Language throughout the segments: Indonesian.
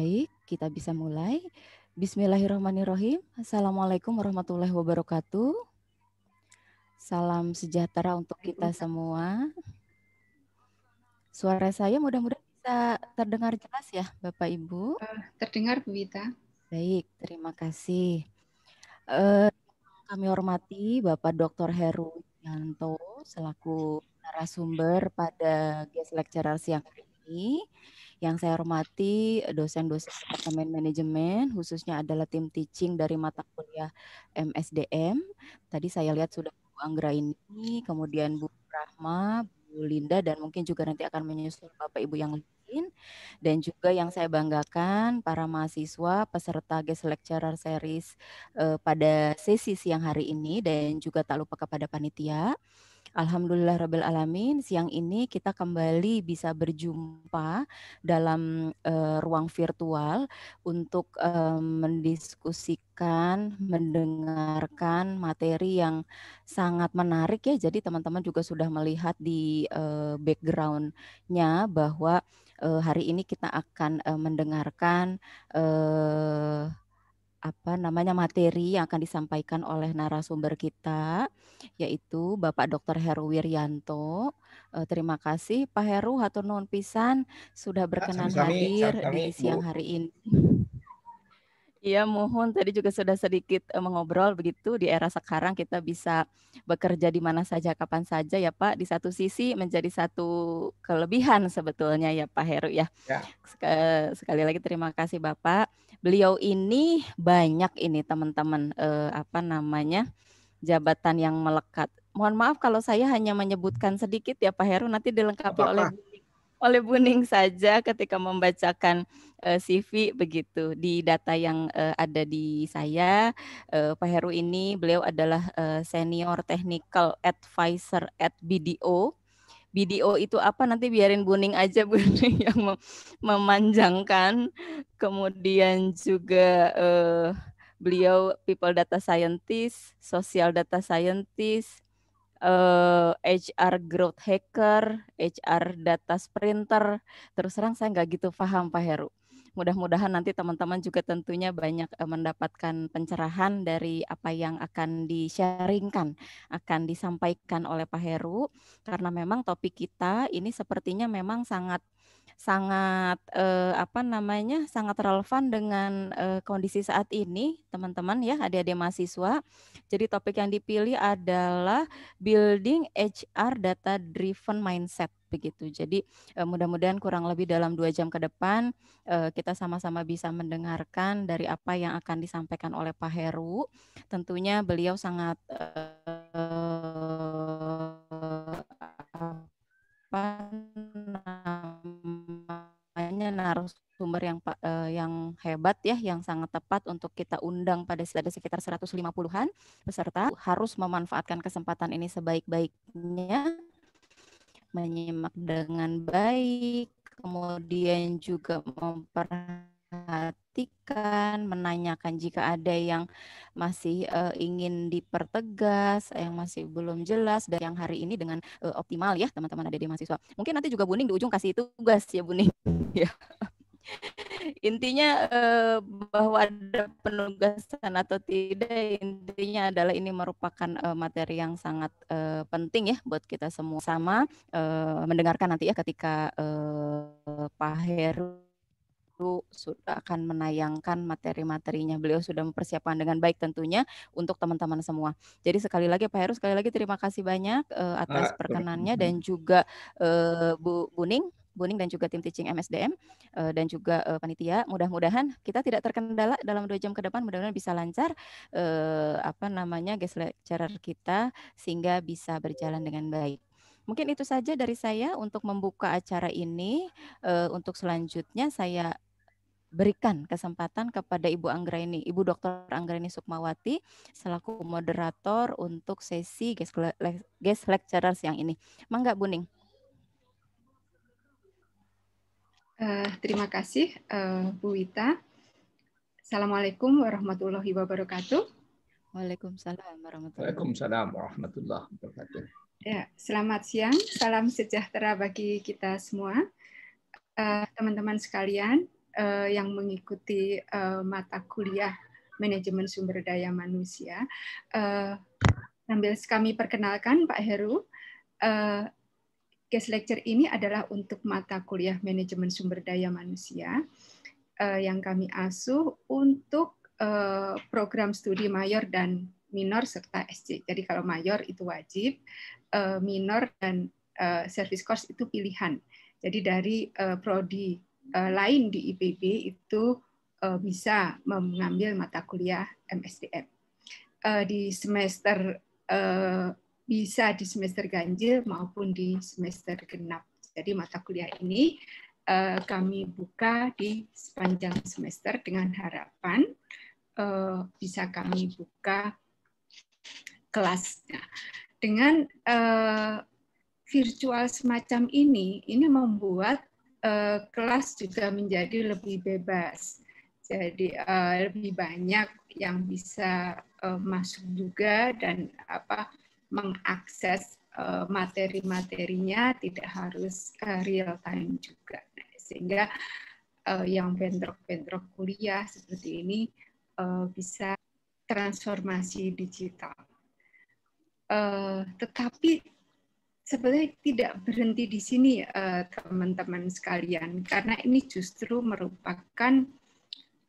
Baik, kita bisa mulai. Bismillahirrahmanirrahim. Assalamualaikum warahmatullahi wabarakatuh. Salam sejahtera untuk kita semua. Suara saya mudah-mudahan bisa terdengar jelas ya, Bapak Ibu. Uh, terdengar, Bu Wita. Baik, terima kasih. Uh, kami hormati Bapak Dr. Heru Yanto selaku narasumber pada guest lecturer siang ini yang saya hormati dosen-dosen Departemen Manajemen, khususnya adalah tim teaching dari mata kuliah MSDM. Tadi saya lihat sudah Bu Anggra ini, kemudian Bu Rahma, Bu Linda, dan mungkin juga nanti akan menyusul Bapak Ibu yang lain. Dan juga yang saya banggakan, para mahasiswa peserta guest lecturer series eh, pada sesi siang hari ini, dan juga tak lupa kepada panitia. Alhamdulillah Rabbil Alamin, siang ini kita kembali bisa berjumpa dalam uh, ruang virtual untuk uh, mendiskusikan, mendengarkan materi yang sangat menarik ya. Jadi teman-teman juga sudah melihat di uh, background-nya bahwa uh, hari ini kita akan uh, mendengarkan uh, apa namanya materi yang akan disampaikan oleh narasumber kita yaitu Bapak Dr. Heru Wiryanto. Uh, terima kasih Pak Heru hatur nuhun pisan sudah berkenan sami, hadir sami, di siang Bu. hari ini. Iya, mohon tadi juga sudah sedikit uh, mengobrol begitu di era sekarang kita bisa bekerja di mana saja kapan saja ya Pak. Di satu sisi menjadi satu kelebihan sebetulnya ya Pak Heru ya. ya. Sekali lagi terima kasih Bapak. Beliau ini banyak ini teman-teman uh, apa namanya jabatan yang melekat. Mohon maaf kalau saya hanya menyebutkan sedikit ya Pak Heru nanti dilengkapi oleh oleh Buning saja ketika membacakan uh, eh, CV begitu di data yang uh, ada di saya. Uh, Pak Heru ini beliau adalah uh, senior technical advisor at BDO BDO itu apa? Nanti biarin Buning aja Buning yang mem memanjangkan. Kemudian juga uh, beliau people data scientist social data scientist uh, eh, HR growth hacker, HR data sprinter. Terus terang saya nggak gitu paham Pak Heru. Mudah-mudahan nanti teman-teman juga tentunya banyak uh, mendapatkan pencerahan dari apa yang akan di-sharingkan, akan disampaikan oleh Pak Heru. Karena memang topik kita ini sepertinya memang sangat sangat eh, apa namanya sangat relevan dengan eh, kondisi saat ini teman-teman ya adik-adik mahasiswa. Jadi topik yang dipilih adalah building HR data driven mindset begitu. Jadi eh, mudah-mudahan kurang lebih dalam dua jam ke depan eh, kita sama-sama bisa mendengarkan dari apa yang akan disampaikan oleh Pak Heru. Tentunya beliau sangat eh, apa namanya narasumber yang uh, yang hebat ya, yang sangat tepat untuk kita undang pada ada sekitar 150-an peserta harus memanfaatkan kesempatan ini sebaik-baiknya, menyimak dengan baik, kemudian juga memperhatikan, menanyakan jika ada yang masih uh, ingin dipertegas, yang masih belum jelas dan yang hari ini dengan uh, optimal ya teman-teman ada di mahasiswa. Mungkin nanti juga Buning di ujung kasih tugas ya Buning. ya. Intinya eh, bahwa ada penugasan atau tidak, intinya adalah ini merupakan eh, materi yang sangat eh, penting ya buat kita semua sama eh, mendengarkan nanti ya ketika eh, Pak Heru sudah akan menayangkan materi-materinya. Beliau sudah mempersiapkan dengan baik tentunya untuk teman-teman semua. Jadi sekali lagi Pak Heru, sekali lagi terima kasih banyak uh, atas perkenannya dan juga uh, Bu Buning Buning dan juga tim teaching MSDM uh, dan juga uh, panitia. Mudah-mudahan kita tidak terkendala dalam dua jam ke depan. Mudah-mudahan bisa lancar uh, apa namanya guest lecturer kita sehingga bisa berjalan dengan baik. Mungkin itu saja dari saya untuk membuka acara ini. Uh, untuk selanjutnya saya berikan kesempatan kepada Ibu Anggraini, Ibu Dr. Anggraini Sukmawati selaku moderator untuk sesi guest, guest lecturers yang ini. Mangga Buning. Uh, terima kasih uh, Bu Wita. Assalamualaikum warahmatullahi wabarakatuh. Waalaikumsalam warahmatullahi Waalaikumsalam warahmatullahi wabarakatuh. Ya, selamat siang, salam sejahtera bagi kita semua. Eh, teman-teman uh, sekalian, yang mengikuti mata kuliah manajemen sumber daya manusia. Sambil kami perkenalkan Pak Heru, guest lecture ini adalah untuk mata kuliah manajemen sumber daya manusia yang kami asuh untuk program studi mayor dan minor serta SC. Jadi kalau mayor itu wajib, minor dan service course itu pilihan. Jadi dari prodi lain di IPB itu bisa mengambil mata kuliah MSDM. Di semester bisa di semester ganjil maupun di semester genap. Jadi mata kuliah ini kami buka di sepanjang semester dengan harapan bisa kami buka kelasnya. Dengan virtual semacam ini, ini membuat kelas juga menjadi lebih bebas. Jadi lebih banyak yang bisa masuk juga dan apa mengakses materi-materinya tidak harus real time juga. Sehingga yang bentrok-bentrok kuliah seperti ini bisa transformasi digital. Tetapi sebenarnya tidak berhenti di sini teman-teman sekalian karena ini justru merupakan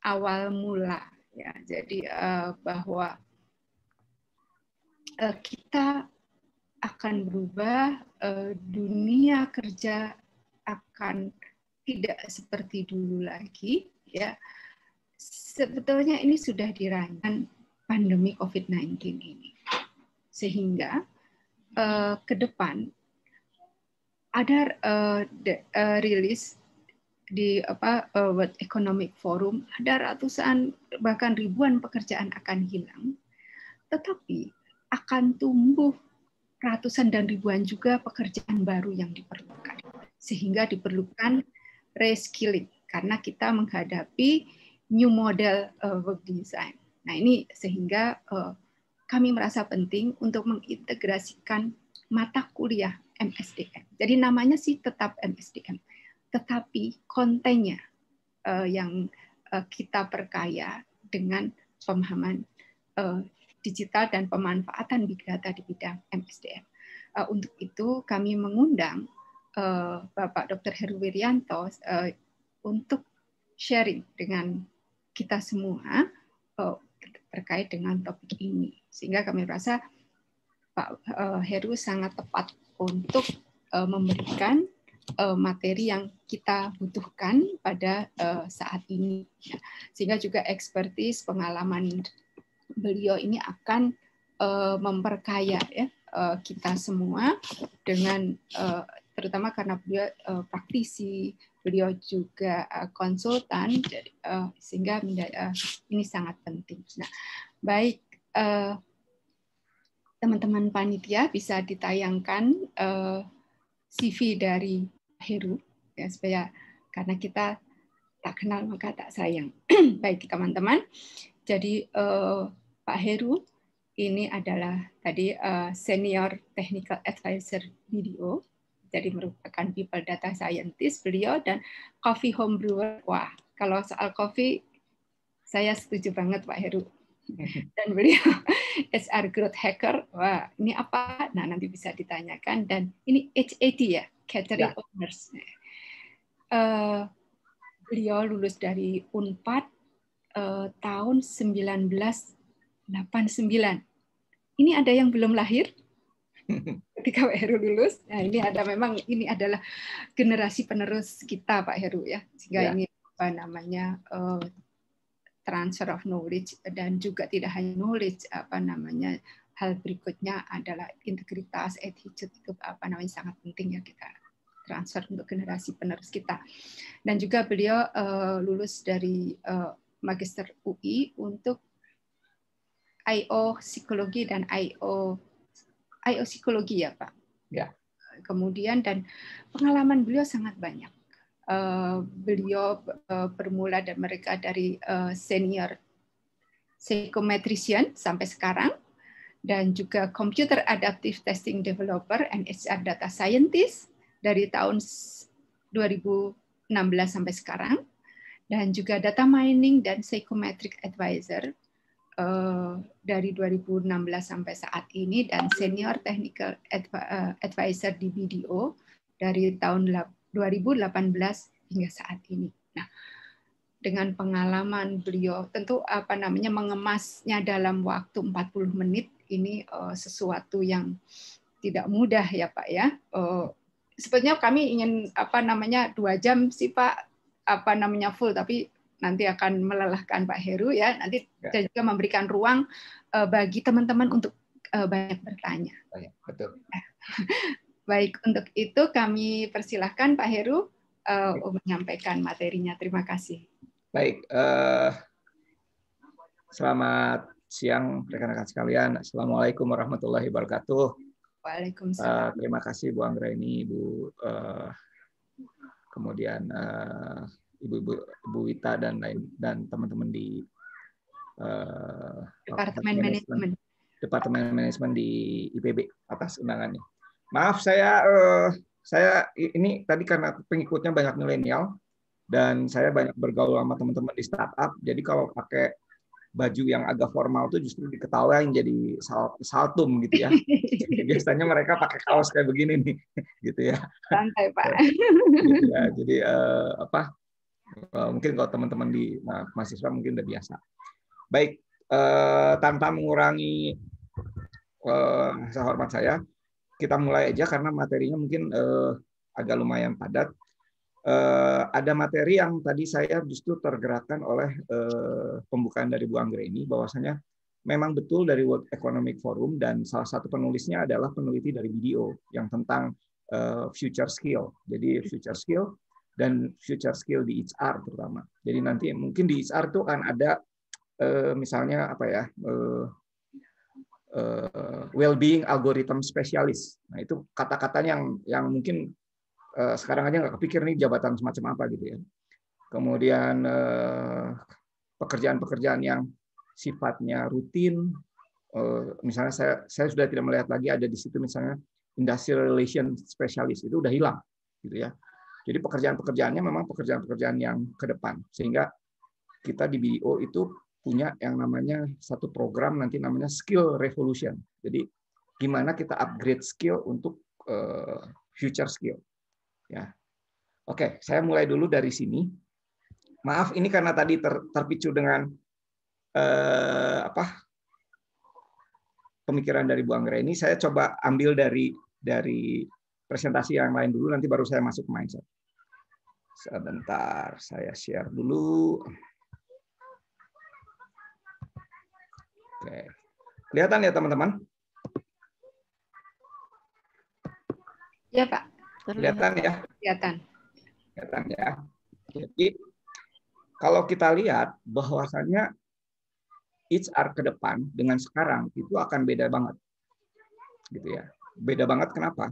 awal mula ya. Jadi bahwa Eh, kita akan berubah, eh, dunia kerja akan tidak seperti dulu lagi, ya. Sebetulnya ini sudah dirancang pandemi COVID-19 ini, sehingga uh, ke depan ada uh, de, uh, rilis di apa uh, World Economic Forum ada ratusan bahkan ribuan pekerjaan akan hilang, tetapi akan tumbuh ratusan dan ribuan juga pekerjaan baru yang diperlukan. Sehingga diperlukan reskilling karena kita menghadapi new model uh, work design. Nah, ini sehingga uh, kami merasa penting untuk mengintegrasikan mata kuliah MSDM. Jadi namanya sih tetap MSDM, tetapi kontennya uh, yang uh, kita perkaya dengan pemahaman uh, digital dan pemanfaatan big data di bidang MSDM. Untuk itu kami mengundang Bapak Dr. Heru Wiryanto untuk sharing dengan kita semua terkait dengan topik ini. Sehingga kami rasa Pak uh, Heru sangat tepat untuk uh, memberikan uh, materi yang kita butuhkan pada saat ini. Sehingga juga ekspertis, pengalaman beliau ini akan memperkaya ya kita semua dengan terutama karena beliau praktisi, beliau juga konsultan, sehingga ini sangat penting. Nah, baik teman-teman panitia bisa ditayangkan uh, CV dari Heru ya supaya karena kita tak kenal maka tak sayang. baik teman-teman. Jadi uh, Pak Heru ini adalah tadi uh, senior technical advisor video, jadi merupakan people data scientist beliau dan coffee home brewer. Wah, kalau soal coffee saya setuju banget Pak Heru. Dan beliau SR Growth Hacker. Wah, ini apa? Nah, nanti bisa ditanyakan. Dan ini HAT ya, Catering ya. Owners. Uh, beliau lulus dari Unpad uh, tahun 19 89. Ini ada yang belum lahir ketika Pak Heru lulus. Nah, ini ada memang ini adalah generasi penerus kita Pak Heru ya. Sehingga ya. ini apa namanya uh, transfer of knowledge dan juga tidak hanya knowledge apa namanya hal berikutnya adalah integritas attitude itu apa namanya sangat penting ya kita transfer untuk generasi penerus kita dan juga beliau uh, lulus dari uh, magister UI untuk IO psikologi dan IO IO psikologi ya Pak. Ya. Kemudian dan pengalaman beliau sangat banyak. Uh, beliau uh, bermula dan mereka dari uh, senior psychometrician sampai sekarang. Dan juga computer adaptive testing developer and HR data scientist dari tahun 2016 sampai sekarang. Dan juga data mining dan psychometric advisor uh, dari 2016 sampai saat ini. Dan senior technical eh, advisor di BDO dari tahun 2018 hingga saat ini. Nah, dengan pengalaman beliau tentu apa namanya mengemasnya dalam waktu 40 menit ini uh, sesuatu yang tidak mudah ya Pak ya. Uh, sebenarnya kami ingin apa namanya dua jam sih Pak apa namanya full tapi nanti akan melelahkan Pak Heru ya nanti ya. saya juga memberikan ruang uh, bagi teman-teman untuk uh, banyak bertanya. Betul. Baik untuk itu kami persilahkan Pak Heru uh, menyampaikan materinya. Terima kasih. Baik, uh, selamat siang rekan-rekan sekalian. Assalamualaikum warahmatullahi wabarakatuh. Waalaikumsalam. Uh, terima kasih Bu Anggraini, Bu uh, kemudian uh, ibu-ibu Bu Wita dan lain dan teman-teman di uh, Departemen Manajemen Departemen Manajemen di IPB atas undangannya. Maaf saya uh, saya ini tadi karena pengikutnya banyak milenial dan saya banyak bergaul sama teman-teman di startup. Jadi kalau pakai baju yang agak formal tuh justru diketawain jadi saltum gitu ya. Biasanya mereka pakai kaos kayak begini nih, gitu ya. Santai pak. gitu ya. Jadi uh, apa? Uh, mungkin kalau teman-teman di nah, mahasiswa mungkin udah biasa. Baik, uh, tanpa mengurangi uh, hormat saya, kita mulai aja karena materinya mungkin uh, agak lumayan padat uh, ada materi yang tadi saya justru tergerakkan oleh uh, pembukaan dari Bu Anggreni bahwasanya memang betul dari World Economic Forum dan salah satu penulisnya adalah peneliti dari BDO yang tentang uh, future skill. Jadi future skill dan future skill di HR terutama. Jadi nanti mungkin di HR itu kan ada uh, misalnya apa ya uh, uh, well-being algorithm specialist. Nah itu kata-katanya yang yang mungkin Eh, sekarang aja nggak kepikir nih jabatan semacam apa gitu ya. Kemudian eh, pekerjaan-pekerjaan yang sifatnya rutin, eh, misalnya saya saya sudah tidak melihat lagi ada di situ misalnya industrial relation specialist itu udah hilang gitu ya. Jadi pekerjaan-pekerjaannya memang pekerjaan-pekerjaan yang ke depan sehingga kita di BDO itu punya yang namanya satu program nanti namanya skill revolution. Jadi gimana kita upgrade skill untuk future skill. Ya. Oke, saya mulai dulu dari sini. Maaf, ini karena tadi ter, terpicu dengan eh, apa pemikiran dari Bu Anggra ini, saya coba ambil dari dari presentasi yang lain dulu, nanti baru saya masuk ke mindset. Sebentar, saya share dulu. Oke. Kelihatan ya teman-teman? Ya Pak. Kelihatan ya? Kelihatan. Kelihatan ya. Jadi kalau kita lihat bahwasannya HR ke depan dengan sekarang itu akan beda banget. Gitu ya. Beda banget kenapa?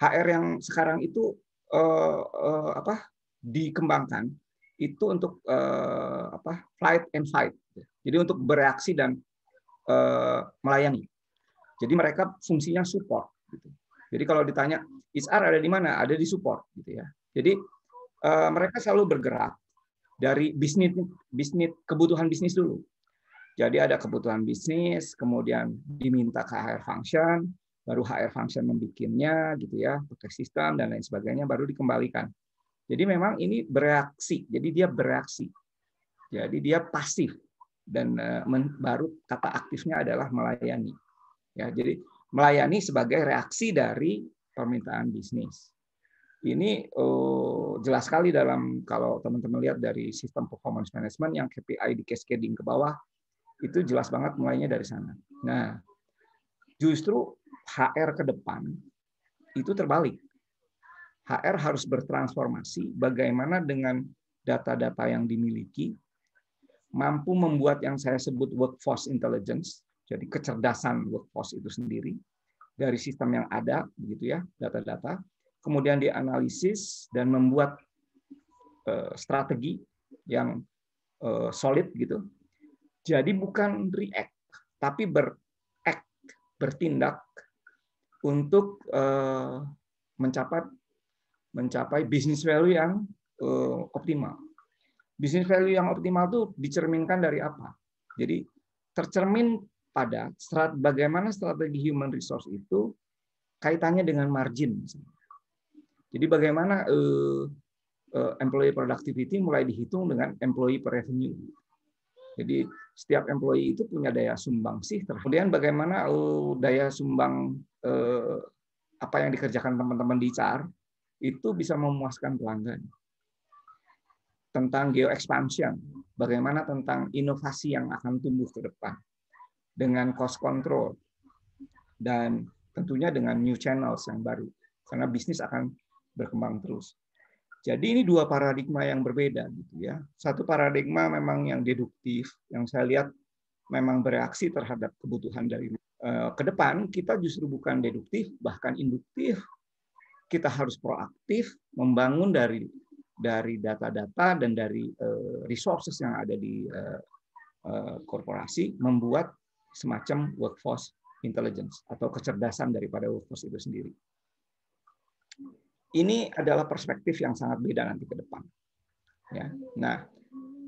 HR yang sekarang itu uh, uh, apa? dikembangkan itu untuk uh, apa? flight and fight. Jadi untuk bereaksi dan melayani. Jadi mereka fungsinya support gitu. Jadi kalau ditanya HR ada di mana? Ada di support gitu ya. Jadi uh, mereka selalu bergerak dari bisnis bisnis kebutuhan bisnis dulu. Jadi ada kebutuhan bisnis, kemudian diminta ke HR function, baru HR function membikinnya gitu ya, pakai sistem dan lain sebagainya baru dikembalikan. Jadi memang ini bereaksi. Jadi dia bereaksi. Jadi dia pasif dan uh, baru kata aktifnya adalah melayani. Ya, jadi melayani sebagai reaksi dari permintaan bisnis. Ini oh, jelas sekali dalam kalau teman-teman lihat dari sistem performance management yang KPI di cascading ke bawah itu jelas banget mulainya dari sana. Nah, justru HR ke depan itu terbalik. HR harus bertransformasi bagaimana dengan data-data yang dimiliki mampu membuat yang saya sebut workforce intelligence, jadi kecerdasan workforce itu sendiri, dari sistem yang ada, begitu ya, data-data, kemudian dianalisis dan membuat uh, strategi yang uh, solid gitu. Jadi bukan react, tapi beract, bertindak untuk uh, mencapai mencapai business value yang optimal. Bisnis value yang optimal itu dicerminkan dari apa? Jadi tercermin pada strat bagaimana strategi human resource itu kaitannya dengan margin. Jadi bagaimana uh, uh, employee productivity mulai dihitung dengan employee per revenue. Jadi setiap employee itu punya daya sumbang sih. Kemudian bagaimana uh, daya sumbang apa yang dikerjakan teman-teman di CAR itu bisa memuaskan pelanggan tentang geo expansion, bagaimana tentang inovasi yang akan tumbuh ke depan dengan cost control dan tentunya dengan new channels yang baru karena bisnis akan berkembang terus. Jadi ini dua paradigma yang berbeda gitu ya. Satu paradigma memang yang deduktif yang saya lihat memang bereaksi terhadap kebutuhan dari eh, ke depan kita justru bukan deduktif bahkan induktif. Kita harus proaktif membangun dari dari data-data dan dari uh, resources yang ada di uh, uh, korporasi membuat semacam workforce intelligence atau kecerdasan daripada workforce itu sendiri. Ini adalah perspektif yang sangat beda nanti ke depan. Ya. Nah,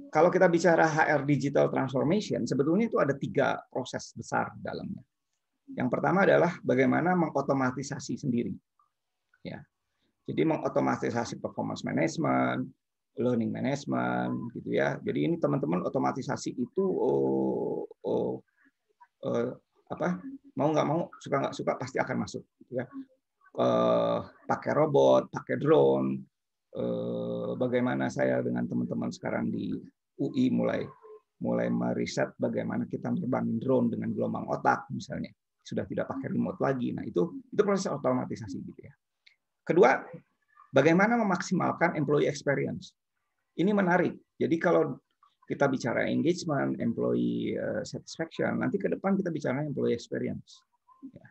kalau kita bicara HR digital transformation, sebetulnya itu ada tiga proses besar dalamnya. Yang pertama adalah bagaimana mengotomatisasi sendiri. Ya, jadi mengotomatisasi performance management, learning management, gitu ya. Jadi ini teman-teman otomatisasi itu oh, oh, oh, apa mau nggak mau suka nggak suka pasti akan masuk, gitu ya. Uh, pakai robot, pakai drone. Uh, bagaimana saya dengan teman-teman sekarang di UI mulai mulai meriset bagaimana kita terbangin drone dengan gelombang otak misalnya sudah tidak pakai remote lagi. Nah itu itu proses otomatisasi gitu ya. Kedua, bagaimana memaksimalkan employee experience. Ini menarik. Jadi kalau kita bicara engagement, employee eh, satisfaction, nanti ke depan kita bicara employee experience. Ya.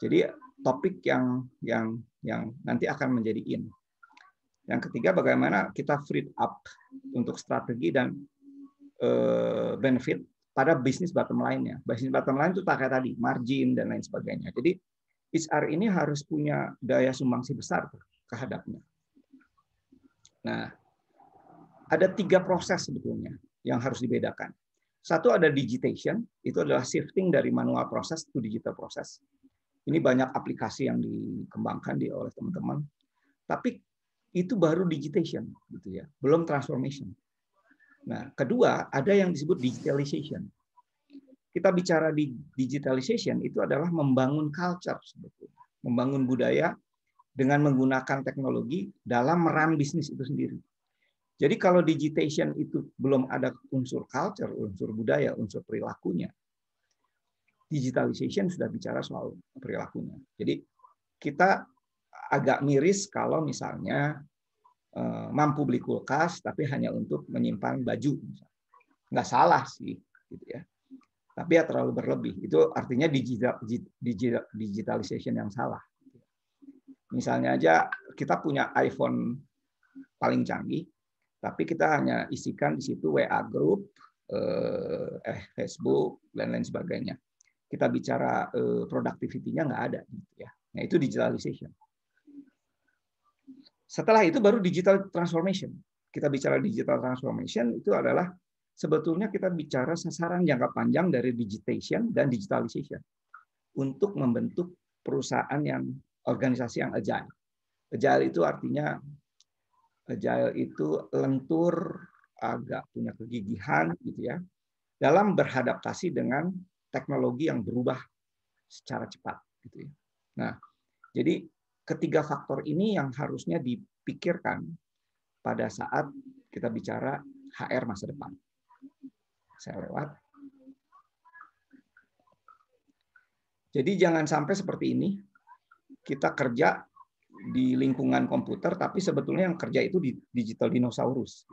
Jadi topik yang yang yang nanti akan menjadi in. Yang ketiga, bagaimana kita free up untuk strategi dan eh, benefit pada bisnis bottom line-nya. Bisnis bottom line itu pakai tadi, margin dan lain sebagainya. Jadi HR ini harus punya daya sumbangsi besar kehadapnya. Nah, ada tiga proses sebetulnya yang harus dibedakan. Satu ada digitation, itu adalah shifting dari manual proses ke digital proses. Ini banyak aplikasi yang dikembangkan di oleh teman-teman. Tapi itu baru digitation, gitu ya, belum transformation. Nah, kedua ada yang disebut digitalization kita bicara di digitalization itu adalah membangun culture sebetulnya, membangun budaya dengan menggunakan teknologi dalam meram bisnis itu sendiri. Jadi kalau digitalization itu belum ada unsur culture, unsur budaya, unsur perilakunya, digitalization sudah bicara soal perilakunya. Jadi kita agak miris kalau misalnya eh, mampu beli kulkas tapi hanya untuk menyimpan baju. Nggak salah sih, gitu ya tapi ya terlalu berlebih. Itu artinya digital, digital digitalization yang salah. Misalnya aja kita punya iPhone paling canggih, tapi kita hanya isikan di situ WA group, eh, eh Facebook dan lain sebagainya. Kita bicara eh, productivity-nya nggak ada, gitu ya. Nah itu digitalization. Setelah itu baru digital transformation. Kita bicara digital transformation itu adalah sebetulnya kita bicara sasaran jangka panjang dari digitization dan digitalization untuk membentuk perusahaan yang organisasi yang agile. Agile itu artinya agile itu lentur, agak punya kegigihan gitu ya dalam beradaptasi dengan teknologi yang berubah secara cepat gitu ya. Nah, jadi ketiga faktor ini yang harusnya dipikirkan pada saat kita bicara HR masa depan saya lewat. Jadi jangan sampai seperti ini. Kita kerja di lingkungan komputer, tapi sebetulnya yang kerja itu di digital dinosaurus.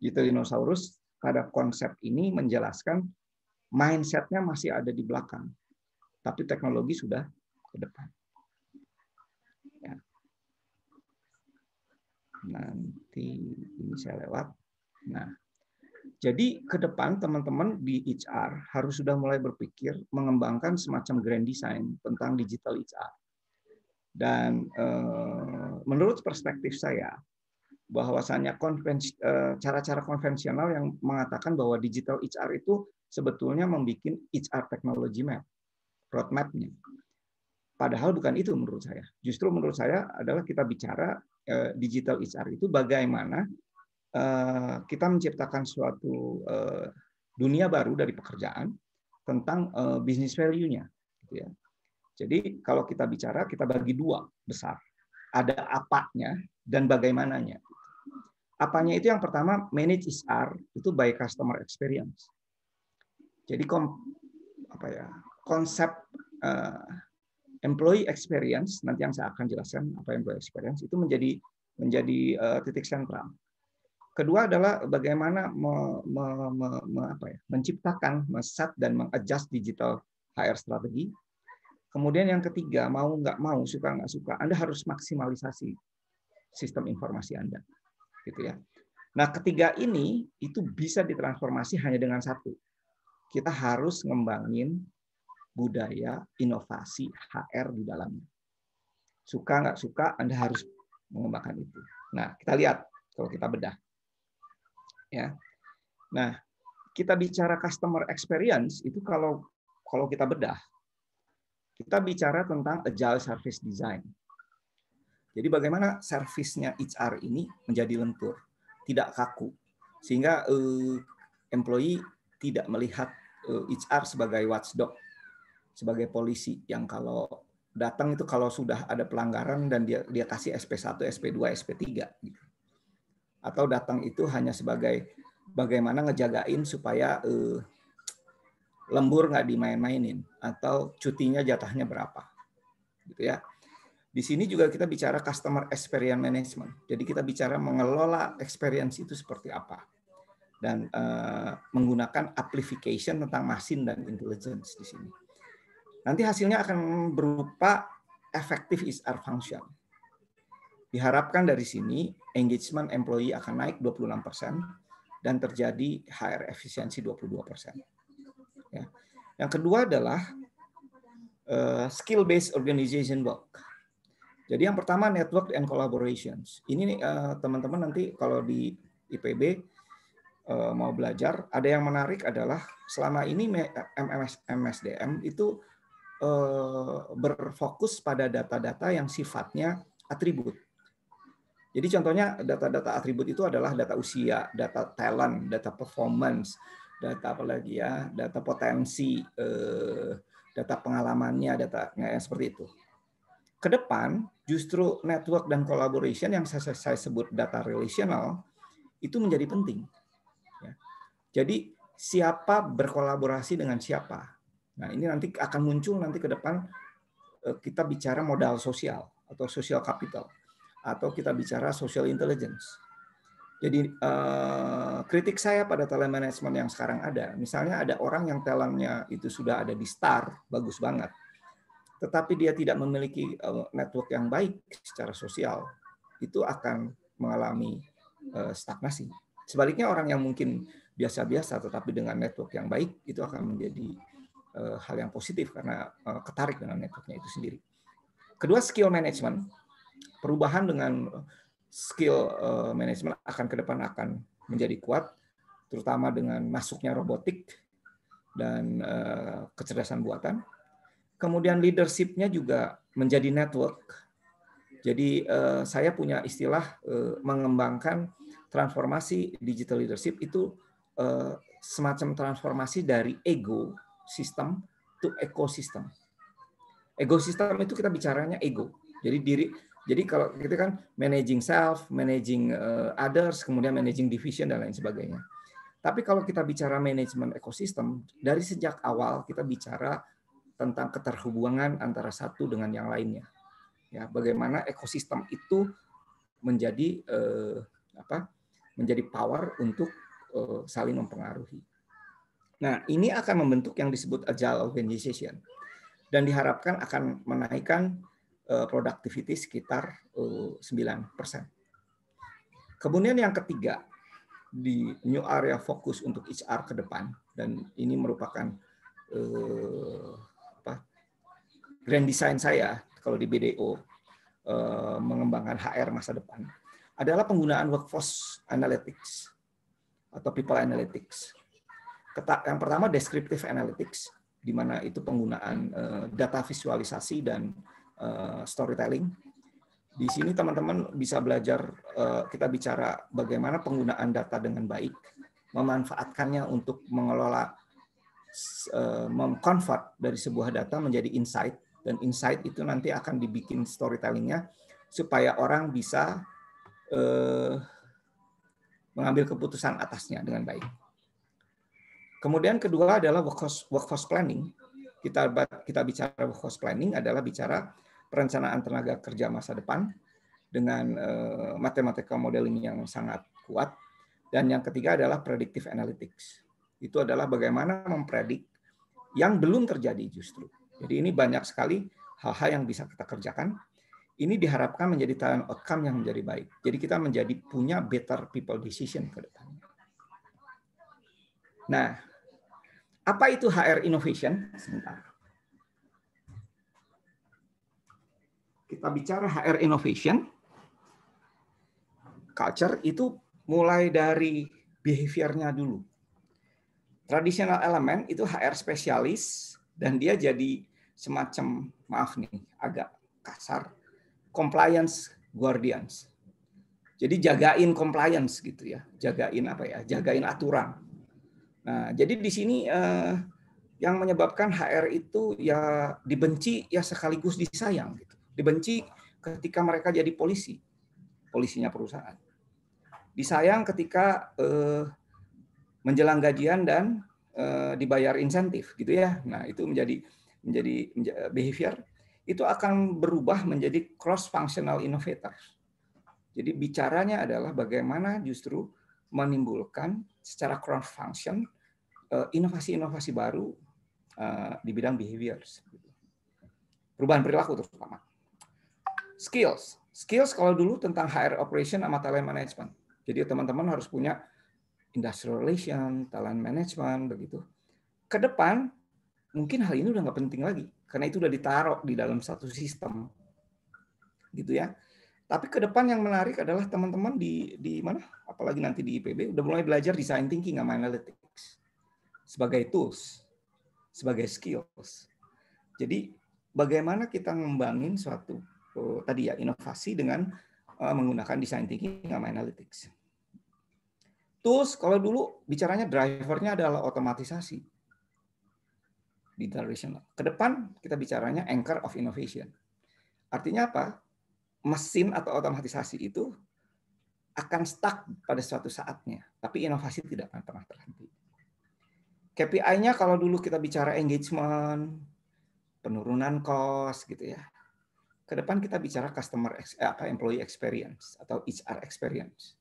Digital dinosaurus pada konsep ini menjelaskan mindsetnya masih ada di belakang, tapi teknologi sudah ke depan. Ya. Nanti ini saya lewat. Nah, jadi ke depan teman-teman di HR harus sudah mulai berpikir mengembangkan semacam grand design tentang digital HR. Dan eh, menurut perspektif saya, bahwasannya eh, cara-cara konvensional yang mengatakan bahwa digital HR itu sebetulnya membuat HR technology map, roadmap-nya. Padahal bukan itu menurut saya. Justru menurut saya adalah kita bicara eh, digital HR itu bagaimana eh, kita menciptakan suatu dunia baru dari pekerjaan tentang business value-nya. Jadi kalau kita bicara, kita bagi dua besar. Ada apanya dan bagaimananya. Apanya itu yang pertama manage HR itu by customer experience. Jadi kom, apa ya konsep uh, employee experience nanti yang saya akan jelaskan apa employee experience itu menjadi menjadi uh, titik sentral. Kedua adalah bagaimana me, me, me, me, apa ya, menciptakan, set dan mengadjust digital HR strategi. Kemudian yang ketiga, mau nggak mau, suka nggak suka, Anda harus maksimalisasi sistem informasi Anda gitu ya. Nah, ketiga ini itu bisa ditransformasi hanya dengan satu. Kita harus ngembangin budaya inovasi HR di dalamnya. Suka nggak suka, Anda harus mengembangkan itu. Nah, kita lihat kalau kita bedah. Ya. Nah, kita bicara customer experience itu kalau kalau kita bedah, kita bicara tentang agile service design. Jadi bagaimana servisnya HR ini menjadi lentur, tidak kaku, sehingga uh, employee tidak melihat uh, eh, HR sebagai watchdog, sebagai polisi yang kalau datang itu kalau sudah ada pelanggaran dan dia dia kasih SP1, SP2, SP3 gitu. Atau datang itu hanya sebagai bagaimana ngejagain supaya uh, lembur nggak dimain-mainin atau cutinya jatahnya berapa gitu ya di sini juga kita bicara customer experience management. Jadi kita bicara mengelola experience itu seperti apa dan uh, menggunakan amplification tentang mesin dan intelligence di sini. Nanti hasilnya akan berupa effective HR function. Diharapkan dari sini engagement employee akan naik 26% dan terjadi HR efisiensi 22%. Ya. Yang kedua adalah uh, skill based organization work jadi yang pertama network and collaborations. Ini eh, teman-teman nanti kalau di IPB eh, mau belajar, ada yang menarik adalah selama ini MMS, MSDM itu eh, berfokus pada data-data yang sifatnya atribut. Jadi contohnya data-data atribut itu adalah data usia, data talent, data performance, data apa lagi ya, data potensi, data pengalamannya, data ya, seperti itu ke depan justru network dan collaboration yang saya, saya sebut data relational itu menjadi penting. Ya. Jadi siapa berkolaborasi dengan siapa. Nah ini nanti akan muncul nanti ke depan eh, kita bicara modal sosial atau social capital atau kita bicara social intelligence. Jadi eh, kritik saya pada talent management yang sekarang ada, misalnya ada orang yang talentnya itu sudah ada di star, bagus banget tetapi dia tidak memiliki eh, network yang baik secara sosial, itu akan mengalami eh, stagnasi. Sebaliknya orang yang mungkin biasa-biasa tetapi dengan network yang baik itu akan menjadi eh, hal yang positif karena ketarik dengan networknya itu sendiri. Kedua skill management, perubahan dengan skill management akan ke depan akan menjadi kuat, terutama dengan masuknya robotik dan kecerdasan buatan Kemudian leadership-nya juga menjadi network. Jadi eh, saya punya istilah eh, mengembangkan transformasi digital leadership itu eh, semacam transformasi dari ego sistem to ekosistem. Ekosistem itu kita bicaranya ego. Jadi diri jadi kalau kita kan managing self, managing others, kemudian managing division dan lain sebagainya. Tapi kalau kita bicara manajemen ekosistem, dari sejak awal kita bicara tentang keterhubungan antara satu dengan yang lainnya. Ya, bagaimana ekosistem itu menjadi eh, apa? menjadi power untuk eh, saling mempengaruhi. Nah, ini akan membentuk yang disebut agile organization dan diharapkan akan menaikkan eh, productivity sekitar eh, 9%. Kemudian yang ketiga, di new area fokus untuk HR ke depan dan ini merupakan eh, grand design saya kalau di BDO eh, mengembangkan HR masa depan adalah penggunaan workforce analytics atau people analytics. Yang pertama descriptive analytics, di mana itu penggunaan eh, data visualisasi dan eh, storytelling. Di sini teman-teman bisa belajar eh, kita bicara bagaimana penggunaan data dengan baik, memanfaatkannya untuk mengelola mengconvert dari sebuah data menjadi insight dan insight itu nanti akan dibikin storytellingnya supaya orang bisa mengambil keputusan atasnya dengan baik. Kemudian kedua adalah workforce, workforce planning. Kita kita bicara workforce planning adalah bicara perencanaan tenaga kerja masa depan dengan uh, matematika modeling yang sangat kuat. Dan yang ketiga adalah predictive analytics. Itu adalah bagaimana mempredik yang belum terjadi justru. Jadi ini banyak sekali hal-hal yang bisa kita kerjakan. Ini diharapkan menjadi talent outcome yang menjadi baik. Jadi kita menjadi punya better people decision ke depan. Nah, apa itu HR innovation? Sebentar. Kita bicara HR innovation, culture itu mulai dari behaviornya dulu. Tradisional elemen itu HR spesialis dan dia jadi semacam maaf nih agak kasar compliance guardians. Jadi jagain compliance gitu ya, jagain apa ya, jagain aturan Nah, jadi di sini eh, yang menyebabkan HR itu ya dibenci ya sekaligus disayang gitu. Dibenci ketika mereka jadi polisi, polisinya perusahaan. Disayang ketika eh, menjelang gajian dan eh, dibayar insentif gitu ya. Nah, itu menjadi menjadi, behavior itu akan berubah menjadi cross functional innovator. Jadi bicaranya adalah bagaimana justru menimbulkan secara cross function eh, inovasi-inovasi baru eh, di bidang behaviors. Perubahan perilaku terutama. Skills. Skills kalau dulu tentang HR operation sama talent management. Jadi teman-teman harus punya industrial relation, talent management, begitu. Ke depan, mungkin hal ini udah nggak penting lagi. Karena itu udah ditaruh di dalam satu sistem. Gitu ya. Tapi ke depan yang menarik adalah teman-teman di di mana? Apalagi nanti di IPB udah mulai belajar design thinking sama analytics sebagai tools, sebagai skills. Jadi bagaimana kita ngembangin suatu oh, tadi ya inovasi dengan uh, menggunakan design thinking sama analytics. Tools kalau dulu bicaranya drivernya adalah otomatisasi. Di traditional. Ke depan kita bicaranya anchor of innovation. Artinya apa? mesin atau otomatisasi itu akan stuck pada suatu saatnya, tapi inovasi tidak akan pernah terhenti. KPI-nya kalau dulu kita bicara engagement, penurunan cost gitu ya. Ke depan kita bicara customer eh, apa employee experience atau HR experience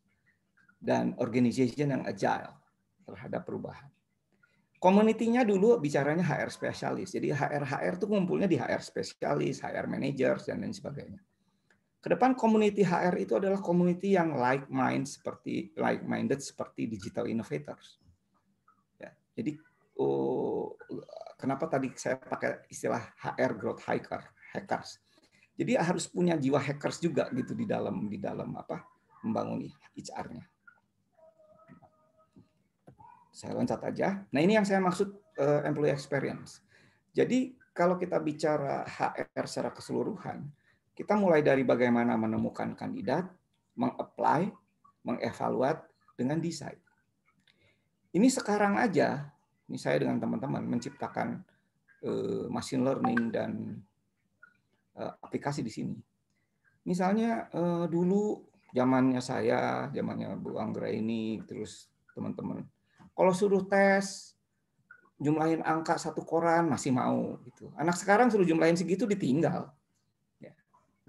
dan organization yang agile terhadap perubahan. Community-nya dulu bicaranya HR spesialis. Jadi HR HR itu ngumpulnya di HR spesialis, HR managers dan lain sebagainya. Ke depan community HR itu adalah community yang like mind seperti like minded seperti digital innovators. Ya, jadi oh, kenapa tadi saya pakai istilah HR growth hacker, hackers. Jadi harus punya jiwa hackers juga gitu di dalam di dalam apa membangun HR-nya. Saya loncat aja. Nah ini yang saya maksud uh, employee experience. Jadi kalau kita bicara HR secara keseluruhan, kita mulai dari bagaimana menemukan kandidat, mengapply, mengevaluat dengan desain. Ini sekarang aja, ini saya dengan teman-teman menciptakan uh, machine learning dan aplikasi di sini. Misalnya uh, dulu zamannya saya, zamannya Bu Anggra ini, terus teman-teman, kalau suruh tes jumlahin angka satu koran masih mau gitu. Anak sekarang suruh jumlahin segitu ditinggal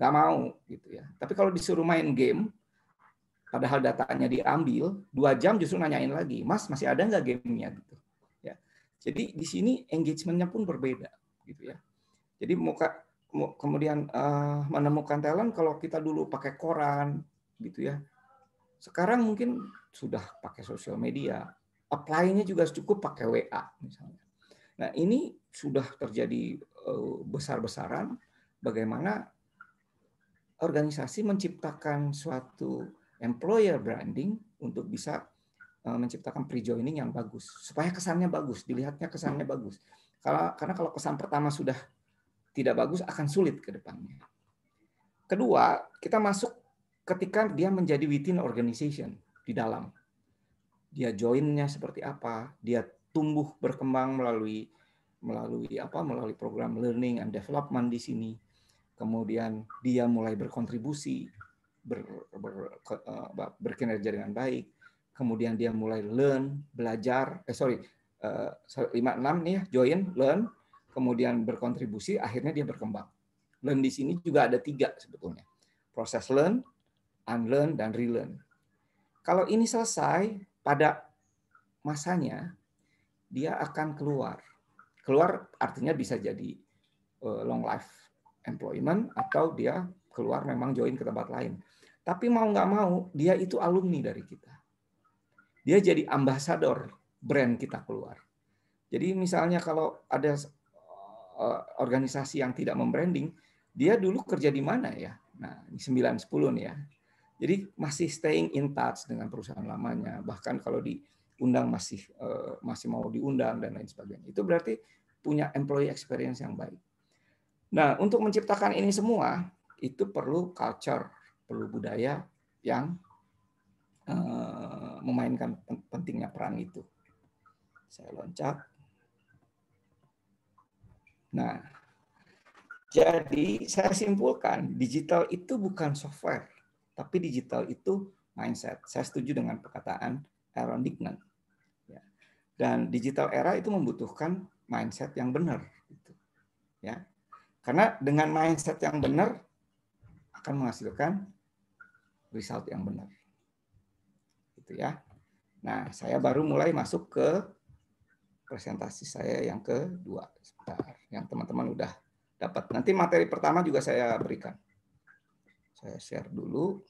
nggak mau gitu ya. Tapi kalau disuruh main game, padahal datanya diambil, dua jam justru nanyain lagi, Mas masih ada nggak gamenya gitu. Ya. Jadi di sini engagementnya pun berbeda gitu ya. Jadi muka kemudian uh, menemukan talent kalau kita dulu pakai koran gitu ya. Sekarang mungkin sudah pakai sosial media, apply-nya juga cukup pakai WA misalnya. Nah ini sudah terjadi uh, besar-besaran bagaimana organisasi menciptakan suatu employer branding untuk bisa uh, menciptakan pre-joining yang bagus supaya kesannya bagus, dilihatnya kesannya bagus. Karena kalau kesan pertama sudah tidak bagus akan sulit ke depannya. Kedua, kita masuk ketika dia menjadi within organization di dalam. Dia joinnya seperti apa, dia tumbuh berkembang melalui melalui apa melalui program learning and development di sini kemudian dia mulai berkontribusi ber, ber, uh, berkinerja dengan baik kemudian dia mulai learn belajar eh sorry uh, lima enam nih ya join learn kemudian berkontribusi akhirnya dia berkembang learn di sini juga ada tiga sebetulnya proses learn unlearn dan relearn kalau ini selesai pada masanya dia akan keluar. Keluar artinya bisa jadi eh, long life employment atau dia keluar memang join ke tempat lain. Tapi mau nggak mau dia itu alumni dari kita. Dia jadi ambasador brand kita keluar. Jadi misalnya kalau ada organisasi yang tidak membranding, dia dulu kerja di mana ya? Nah, 9 10 nih ya. Jadi masih staying in touch dengan perusahaan lamanya. Bahkan kalau di undang masih uh, masih mau diundang dan lain sebagainya. Itu berarti punya employee experience yang baik. Nah, untuk menciptakan ini semua itu perlu culture, perlu budaya yang uh, memainkan pentingnya peran itu. Saya loncat. Nah, jadi saya simpulkan digital itu bukan software, tapi digital itu mindset. Saya setuju dengan perkataan Aaron Dignan dan digital era itu membutuhkan mindset yang benar gitu. ya. Karena dengan mindset yang benar akan menghasilkan result yang benar. Gitu ya. Nah saya baru mulai masuk ke presentasi saya yang kedua sebentar yang teman-teman udah dapat nanti materi pertama juga saya berikan saya share dulu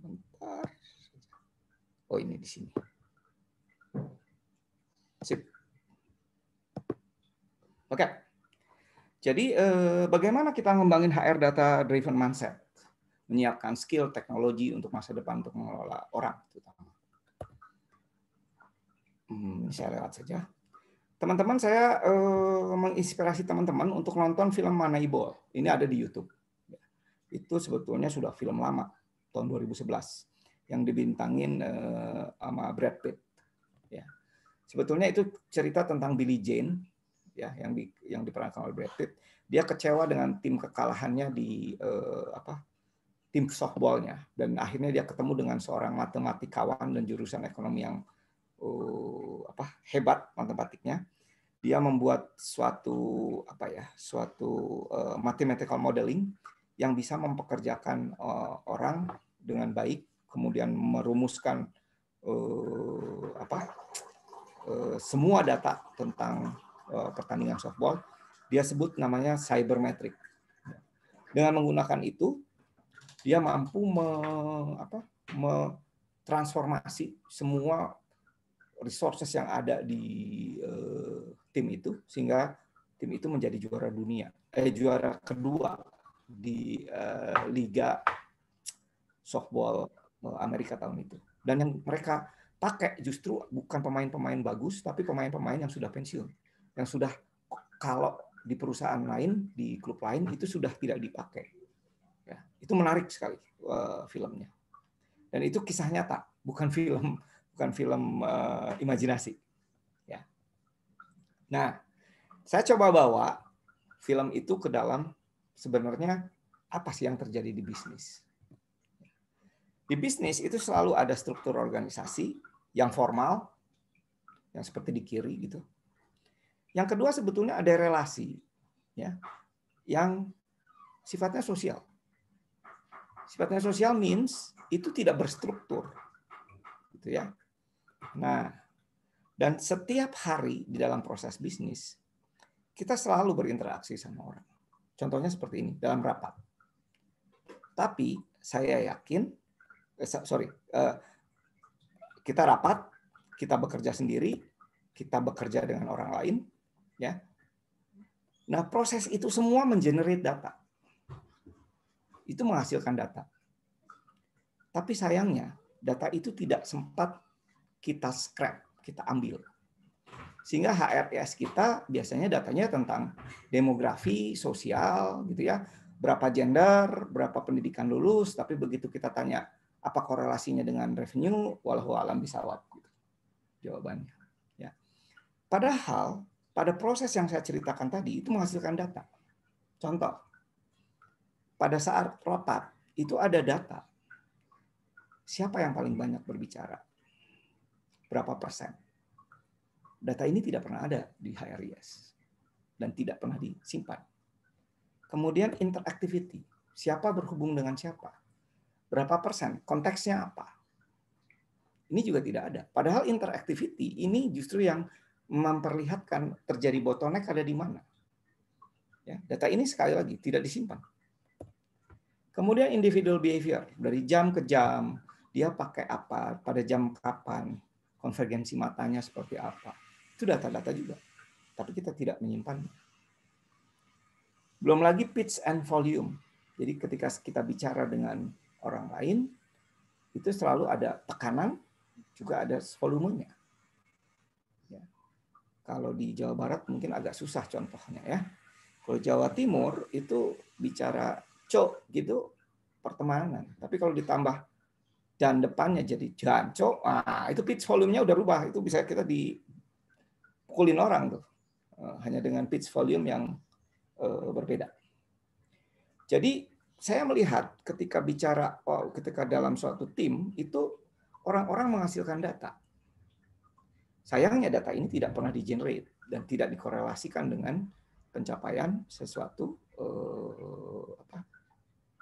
bentar. Oh ini di sini. Sip. Oke. Jadi eh, bagaimana kita ngembangin HR data driven mindset? Menyiapkan skill teknologi untuk masa depan untuk mengelola orang terutama. Hmm, saya lewat saja. Teman-teman saya eh, menginspirasi teman-teman untuk nonton film Moneyball. Ini ada di YouTube itu sebetulnya sudah film lama tahun 2011 yang dibintangin uh, sama Brad Pitt. Ya. Sebetulnya itu cerita tentang Billy Jane ya yang di, yang diperankan oleh Brad Pitt. Dia kecewa dengan tim kekalahannya di uh, apa? tim softballnya dan akhirnya dia ketemu dengan seorang matematikawan dan jurusan ekonomi yang uh, apa hebat matematiknya dia membuat suatu apa ya suatu uh, mathematical modeling yang bisa mempekerjakan uh, orang dengan baik, kemudian merumuskan uh, apa uh, semua data tentang pertandingan softball. Dia sebut namanya cybermetric. Dengan menggunakan itu, dia mampu me, apa, transformasi semua resources yang ada di uh, tim itu sehingga tim itu menjadi juara dunia, eh juara kedua di uh, liga softball eh, Amerika tahun itu. Dan yang mereka pakai justru bukan pemain-pemain bagus, tapi pemain-pemain yang sudah pensiun, yang sudah kalau di perusahaan lain, di klub lain itu sudah tidak dipakai. Ya, itu menarik sekali uh, filmnya. Dan itu kisah nyata, bukan film, bukan film uh, imajinasi. Ya. Nah, saya coba bawa film itu ke dalam sebenarnya apa sih yang terjadi di bisnis. Di bisnis itu selalu ada struktur organisasi yang formal, yang seperti di kiri gitu. Yang kedua sebetulnya ada relasi, ya, yang sifatnya sosial. Sifatnya sosial means itu tidak berstruktur, gitu ya. Nah, dan setiap hari di dalam proses bisnis kita selalu berinteraksi sama orang. Contohnya seperti ini dalam rapat. Tapi saya yakin, eh, sorry, eh, kita rapat, kita bekerja sendiri, kita bekerja dengan orang lain, ya. Nah, proses itu semua mengenerate data. Itu menghasilkan data. Tapi sayangnya, data itu tidak sempat kita scrap, kita ambil. Sehingga HRS kita biasanya datanya tentang demografi, sosial, gitu ya, berapa gender, berapa pendidikan lulus, tapi begitu kita tanya apa korelasinya dengan revenue, walau alam bisa gitu. jawabannya. Ya. Padahal pada proses yang saya ceritakan tadi itu menghasilkan data. Contoh, pada saat rapat itu ada data. Siapa yang paling banyak berbicara? Berapa persen? Data ini tidak pernah ada di HRIS dan tidak pernah disimpan. Kemudian interactivity. Siapa berhubung dengan siapa? Berapa persen? Konteksnya apa? Ini juga tidak ada. Padahal interactivity ini justru yang memperlihatkan terjadi bottleneck ada di mana. Ya, data ini sekali lagi tidak disimpan. Kemudian individual behavior dari jam ke jam, dia pakai apa, pada jam kapan, konvergensi matanya seperti apa. Itu data-data juga. Tapi kita tidak menyimpannya. Belum lagi pitch and volume. Jadi ketika kita bicara dengan orang lain, itu selalu ada tekanan, juga ada volumenya. Kalau di Jawa Barat mungkin agak susah contohnya ya. Kalau Jawa Timur itu bicara cok gitu pertemanan. Tapi kalau ditambah dan depannya jadi janco, ah itu pitch volumenya udah rubah. Itu bisa kita di pukulin orang tuh eh, hanya dengan pitch volume yang eh, berbeda. Jadi saya melihat ketika bicara oh, ketika dalam suatu tim itu orang-orang menghasilkan data. Sayangnya data ini tidak pernah di-generate dan tidak dikorelasikan dengan pencapaian sesuatu eh, apa,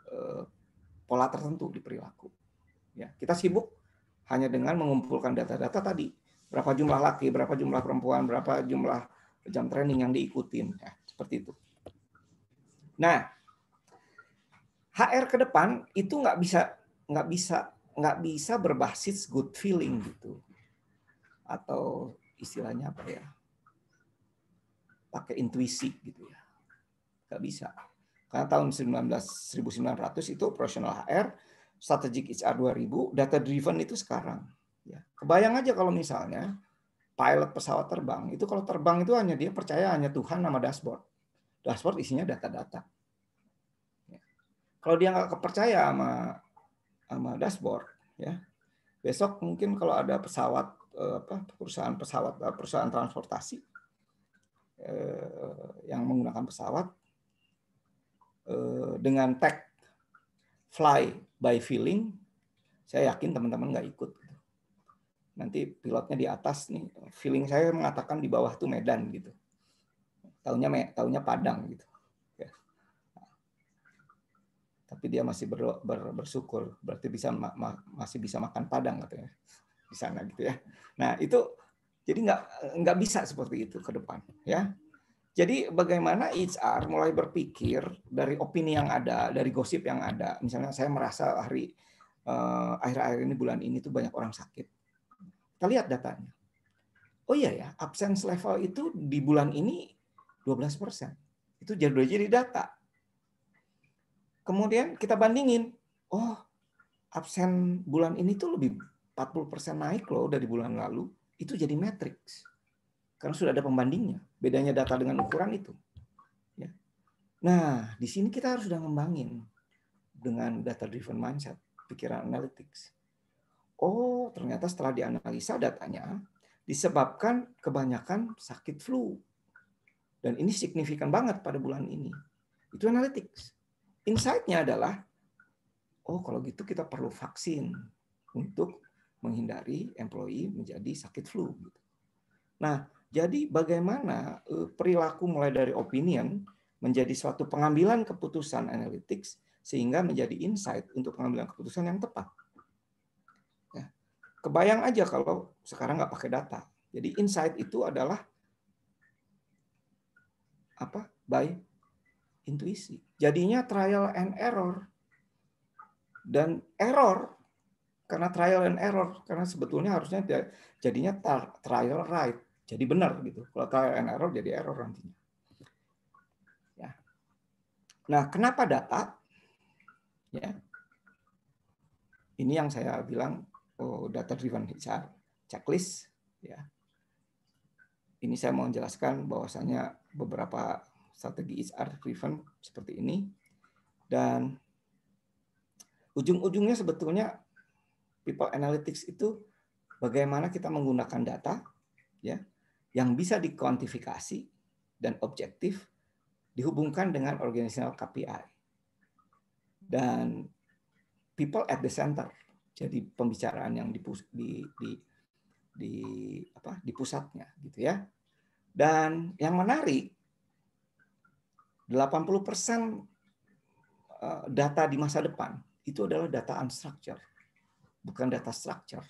eh, pola tertentu di perilaku. Ya, kita sibuk hanya dengan mengumpulkan data-data tadi berapa jumlah laki, berapa jumlah perempuan, berapa jumlah jam training yang diikutin, ya, seperti itu. Nah, HR ke depan itu nggak bisa nggak bisa nggak bisa berbasis good feeling gitu, atau istilahnya apa ya, pakai intuisi gitu ya, nggak bisa. Karena tahun 19, 1900 itu profesional HR, strategic HR 2000, data driven itu sekarang Ya. Kebayang aja kalau misalnya pilot pesawat terbang, itu kalau terbang itu hanya dia percaya hanya Tuhan nama dashboard. Dashboard isinya data-data. Ya. Kalau dia nggak kepercaya sama sama dashboard, ya besok mungkin kalau ada pesawat apa perusahaan pesawat eh, perusahaan transportasi eh, yang menggunakan pesawat dengan tag fly by feeling, saya yakin teman-teman nggak ikut. Nanti pilotnya di atas nih feeling saya mengatakan di bawah tuh Medan gitu. Tahunya tahunya Padang gitu. Ya. tapi dia masih ber, ber, bersyukur berarti bisa ma, ma, masih bisa makan Padang katanya di sana gitu ya nah itu jadi nggak nggak bisa seperti itu ke depan ya jadi bagaimana HR mulai berpikir dari opini yang ada dari gosip yang ada misalnya saya merasa hari eh, akhir-akhir ini bulan ini tuh banyak orang sakit kita lihat datanya. Oh iya ya, absence level itu di bulan ini 12 persen. Itu jadi jadi data. Kemudian kita bandingin, oh absen bulan ini tuh lebih 40 persen naik loh dari bulan lalu. Itu jadi matrix. Karena sudah ada pembandingnya. Bedanya data dengan ukuran itu. Ya. Nah, di sini kita harus sudah ngembangin dengan data driven mindset, pikiran analytics oh ternyata setelah dianalisa datanya disebabkan kebanyakan sakit flu. Dan ini signifikan banget pada bulan ini. Itu analytics. Insight-nya adalah, oh kalau gitu kita perlu vaksin untuk menghindari employee menjadi sakit flu. Nah, jadi bagaimana eh, perilaku mulai dari opinion menjadi suatu pengambilan keputusan analytics sehingga menjadi insight untuk pengambilan keputusan yang tepat. Kebayang aja kalau sekarang nggak pakai data. Jadi insight itu adalah apa? By intuisi. Jadinya trial and error. Dan error karena trial and error karena sebetulnya harusnya jadinya trial right. jadi benar gitu. Kalau trial and error jadi error nantinya. Ya. Nah, kenapa data? Ya. Ini yang saya bilang oh, data driven HR checklist ya. Ini saya mau menjelaskan bahwasanya beberapa strategi HR driven seperti ini dan ujung-ujungnya sebetulnya people analytics itu bagaimana kita menggunakan data ya yang bisa dikuantifikasi dan objektif dihubungkan dengan organizational KPI. Dan people at the center jadi pembicaraan yang di di di, di apa di pusatnya gitu ya. Dan yang menarik 80% eh, data di masa depan itu adalah data unstructured, bukan data structure.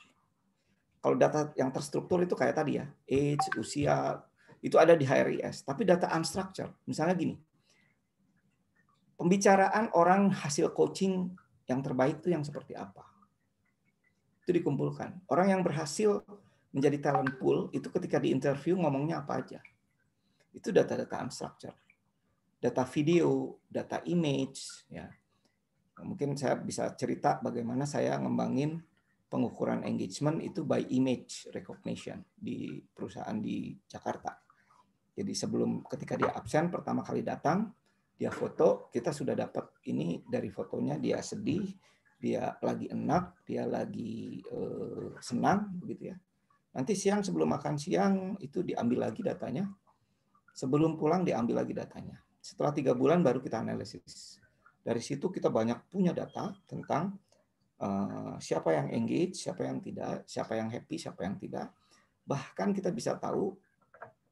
Kalau data yang terstruktur itu kayak tadi ya, age, usia, itu ada di HRIS. Tapi data unstructured, misalnya gini, pembicaraan orang hasil coaching yang terbaik itu yang seperti apa? Itu dikumpulkan. Orang yang berhasil menjadi talent pool itu ketika di interview ngomongnya apa aja. Itu data-data unstructured. Data video, data image, ya Mungkin saya bisa cerita bagaimana saya ngembangin pengukuran engagement itu by image recognition di perusahaan di Jakarta. Jadi sebelum ketika dia absen pertama kali datang, dia foto, kita sudah dapat ini dari fotonya dia sedih, dia lagi enak, dia lagi eh, senang begitu ya. Nanti siang sebelum makan siang itu diambil lagi datanya. Sebelum pulang diambil lagi datanya. Setelah tiga bulan baru kita analisis. Dari situ kita banyak punya data tentang uh, siapa yang engage, siapa yang tidak, siapa yang happy, siapa yang tidak. Bahkan kita bisa tahu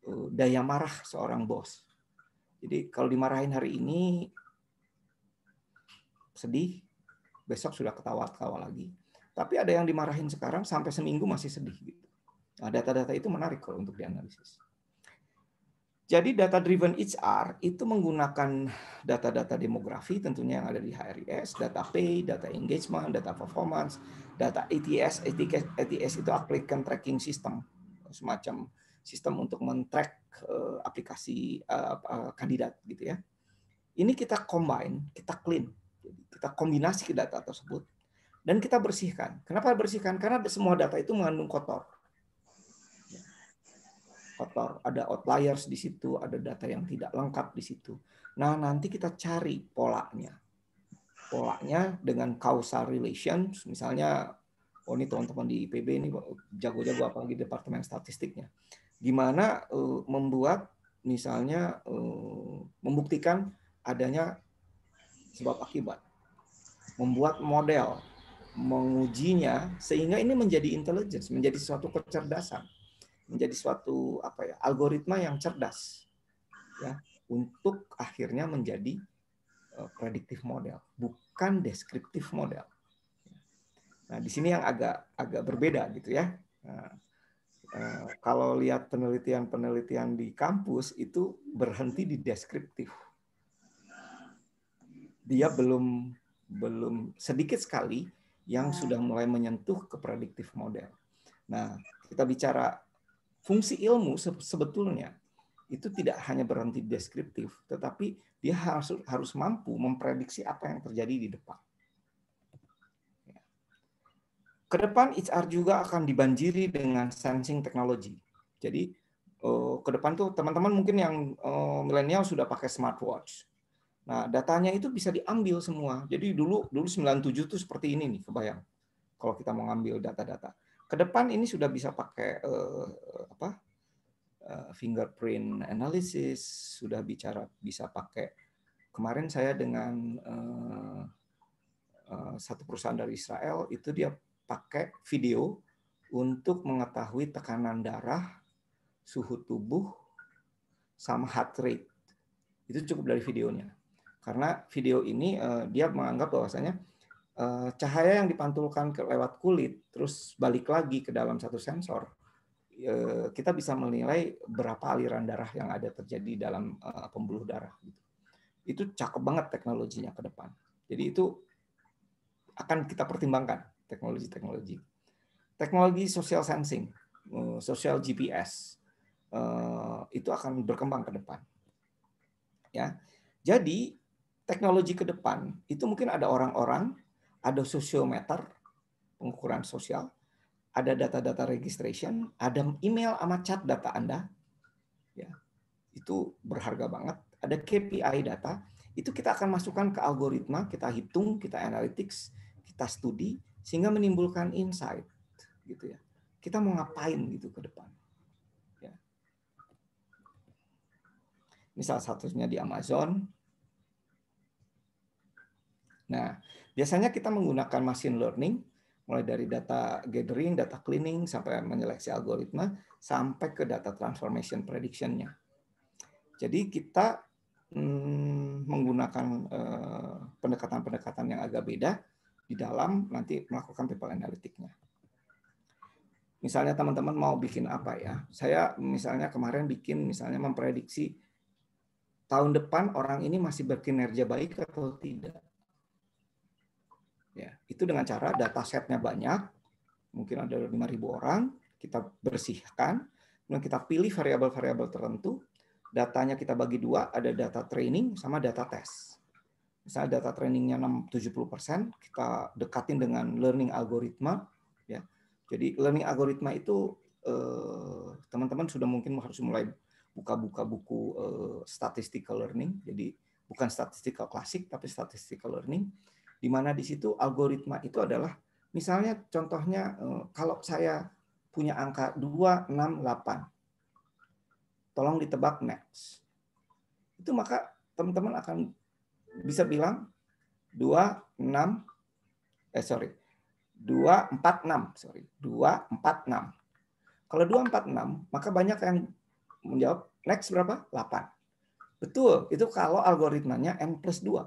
uh, daya marah seorang bos. Jadi kalau dimarahin hari ini sedih, besok sudah ketawa-ketawa lagi. Tapi ada yang dimarahin sekarang sampai seminggu masih sedih. Gitu. Nah, data-data itu menarik kalau untuk dianalisis. Jadi data driven HR itu menggunakan data-data demografi tentunya yang ada di HRIS, data pay, data engagement, data performance, data ATS, ATS, ATS itu applicant tracking system, semacam sistem untuk men-track uh, aplikasi uh, uh, kandidat gitu ya. Ini kita combine, kita clean, kita kombinasi ke data tersebut dan kita bersihkan. Kenapa bersihkan? Karena semua data itu mengandung kotor kotor, ada outliers di situ, ada data yang tidak lengkap di situ. Nah, nanti kita cari polanya. Polanya dengan causal relations, misalnya, oh ini teman-teman di IPB ini jago-jago apalagi departemen statistiknya. Gimana uh, membuat misalnya uh, membuktikan adanya sebab akibat. Membuat model, mengujinya sehingga ini menjadi intelligence, menjadi suatu kecerdasan menjadi suatu apa ya algoritma yang cerdas ya untuk akhirnya menjadi uh, prediktif model bukan deskriptif model. Nah di sini yang agak agak berbeda gitu ya. Nah, uh, kalau lihat penelitian-penelitian di kampus itu berhenti di deskriptif. Dia belum belum sedikit sekali yang sudah mulai menyentuh ke prediktif model. Nah, kita bicara fungsi ilmu sebetulnya itu tidak hanya berhenti deskriptif, tetapi dia harus harus mampu memprediksi apa yang terjadi di depan. Ya. Ke depan HR juga akan dibanjiri dengan sensing teknologi. Jadi eh, ke depan tuh teman-teman mungkin yang eh, milenial sudah pakai smartwatch. Nah, datanya itu bisa diambil semua. Jadi dulu dulu 97 tuh seperti ini nih, kebayang. Kalau kita mau ngambil data-data. Ke depan ini sudah bisa pakai uh, apa? Uh, fingerprint analysis, sudah bicara bisa pakai. Kemarin saya dengan uh, uh, satu perusahaan dari Israel itu dia pakai video untuk mengetahui tekanan darah, suhu tubuh, sama heart rate. Itu cukup dari videonya. Karena video ini uh, dia menganggap bahwasanya Eh, cahaya yang dipantulkan ke lewat kulit terus balik lagi ke dalam satu sensor eh, kita bisa menilai berapa aliran darah yang ada terjadi dalam eh, pembuluh darah gitu. itu cakep banget teknologinya ke depan jadi itu akan kita pertimbangkan teknologi-teknologi teknologi social sensing social GPS eh, itu akan berkembang ke depan. Ya. Jadi teknologi ke depan itu mungkin ada orang-orang, ada sosiometer, pengukuran sosial, ada data-data registration, ada email sama chat data Anda. Ya. Itu berharga banget. Ada KPI data, itu kita akan masukkan ke algoritma, kita hitung, kita analytics, kita studi sehingga menimbulkan insight gitu ya. Kita mau ngapain gitu ke depan. Ya. Misal satunya di Amazon. Nah, biasanya kita menggunakan machine learning mulai dari data gathering, data cleaning, sampai menyeleksi algoritma, sampai ke data transformation prediction-nya. Jadi kita hmm, menggunakan eh, pendekatan-pendekatan yang agak beda di dalam nanti melakukan people analytic-nya. Misalnya teman-teman mau bikin apa ya? Saya misalnya kemarin bikin misalnya memprediksi tahun depan orang ini masih berkinerja baik atau tidak itu dengan cara data setnya banyak, mungkin ada 5.000 orang, kita bersihkan, kemudian kita pilih variabel-variabel tertentu, datanya kita bagi dua, ada data training sama data test. Misalnya data trainingnya 70%, kita dekatin dengan learning algoritma. ya. Jadi learning algoritma itu eh, teman-teman sudah mungkin harus mulai buka-buka buku eh, statistical learning. Jadi bukan statistical klasik, tapi statistical learning di mana di situ algoritma itu adalah misalnya contohnya eh, kalau saya punya angka 268 tolong ditebak next itu maka teman-teman akan bisa bilang 26 eh sorry 246 sorry 246 kalau 246 maka banyak yang menjawab next berapa? 8 betul itu kalau algoritmanya n plus 2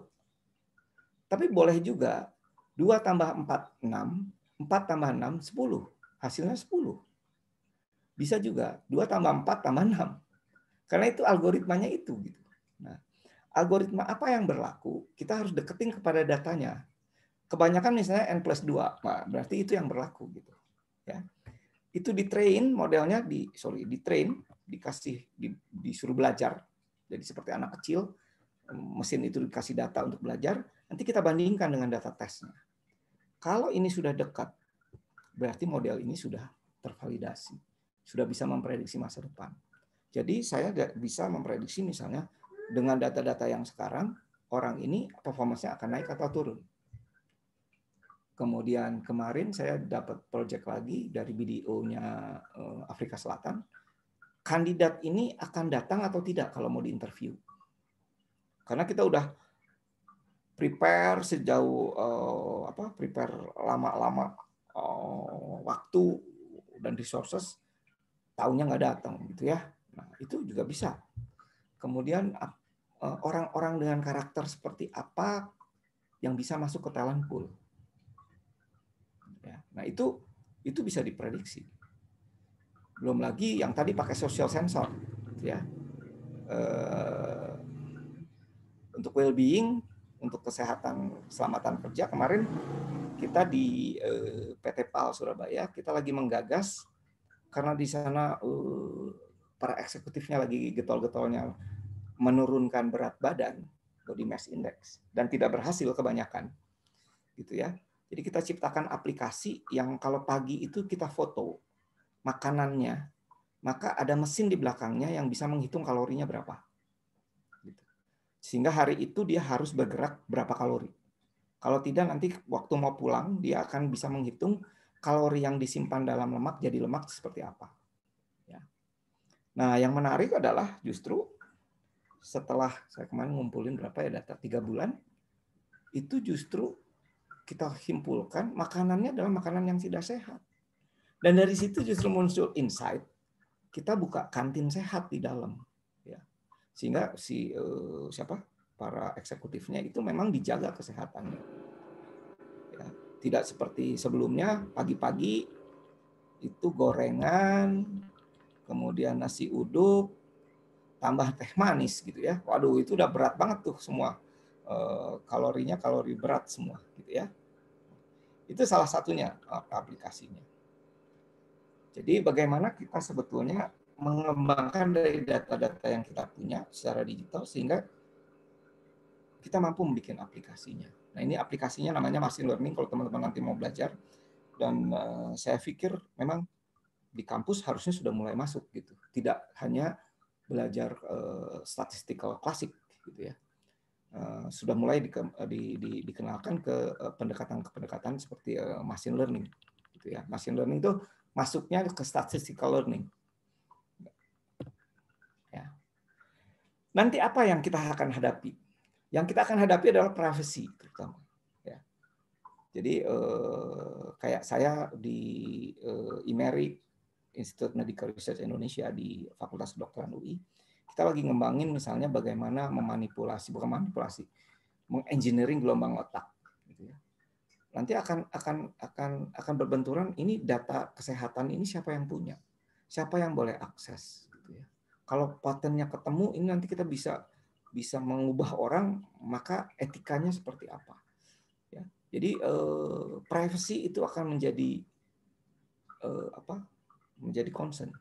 tapi boleh juga 2 tambah 4, 6. 4 tambah 6, 10. Hasilnya 10. Bisa juga 2 tambah 4 tambah 6. Karena itu algoritmanya itu. gitu. Nah, algoritma apa yang berlaku, kita harus deketin kepada datanya. Kebanyakan misalnya N plus 2, nah, berarti itu yang berlaku. gitu. Ya. Itu di train modelnya di sorry di train dikasih di, disuruh belajar jadi seperti anak kecil mesin itu dikasih data untuk belajar Nanti kita bandingkan dengan data tesnya. Kalau ini sudah dekat, berarti model ini sudah tervalidasi, sudah bisa memprediksi masa depan. Jadi saya bisa memprediksi misalnya dengan data-data yang sekarang, orang ini performanya akan naik atau turun. Kemudian kemarin saya dapat project lagi dari BDO-nya eh, Afrika Selatan. Kandidat ini akan datang atau tidak kalau mau diinterview. Karena kita udah prepare sejauh uh, apa prepare lama-lama uh, waktu dan resources tahunya nggak datang gitu ya. Nah itu juga bisa. Kemudian uh, orang-orang dengan karakter seperti apa yang bisa masuk ke talent pool? Ya, nah itu itu bisa diprediksi. Belum lagi yang tadi pakai social sensor gitu ya. Uh, untuk well-being untuk kesehatan keselamatan kerja kemarin kita di eh, PT PAL Surabaya kita lagi menggagas karena di sana eh, para eksekutifnya lagi getol-getolnya menurunkan berat badan body mass index dan tidak berhasil kebanyakan gitu ya. Jadi kita ciptakan aplikasi yang kalau pagi itu kita foto makanannya maka ada mesin di belakangnya yang bisa menghitung kalorinya berapa sehingga hari itu dia harus bergerak berapa kalori. Kalau tidak nanti waktu mau pulang dia akan bisa menghitung kalori yang disimpan dalam lemak jadi lemak seperti apa. Ya. Nah yang menarik adalah justru setelah saya kemarin ngumpulin berapa ya data tiga bulan itu justru kita himpulkan makanannya adalah makanan yang tidak sehat. Dan dari situ justru muncul insight kita buka kantin sehat di dalam sehingga si uh, siapa para eksekutifnya itu memang dijaga kesehatannya. Ya, tidak seperti sebelumnya pagi-pagi itu gorengan kemudian nasi uduk tambah teh manis gitu ya. Waduh itu udah berat banget tuh semua uh, kalorinya kalori berat semua gitu ya. Itu salah satunya aplikasinya. Jadi bagaimana kita sebetulnya mengembangkan dari data-data yang kita punya secara digital sehingga kita mampu membuat aplikasinya. Nah ini aplikasinya namanya machine learning kalau teman-teman nanti mau belajar dan uh, saya pikir memang di kampus harusnya sudah mulai masuk gitu. Tidak hanya belajar uh, statistical klasik gitu ya. Uh, sudah mulai di, di, di, dikenalkan ke pendekatan pendekatan seperti uh, machine learning gitu ya. Machine learning itu masuknya ke statistical learning. Ya. Nanti apa yang kita akan hadapi? Yang kita akan hadapi adalah privacy terutama. Ya. Jadi eh, kayak saya di eh, IMERI Institute Medical Research Indonesia di Fakultas Kedokteran UI, kita lagi ngembangin misalnya bagaimana memanipulasi bukan manipulasi, mengengineering gelombang otak gitu ya. Nanti akan akan akan akan berbenturan ini data kesehatan ini siapa yang punya? Siapa yang boleh akses. Kalau patennya ketemu ini nanti kita bisa bisa mengubah orang, maka etikanya seperti apa? Ya. Jadi eh, privacy itu akan menjadi eh, apa? menjadi concern.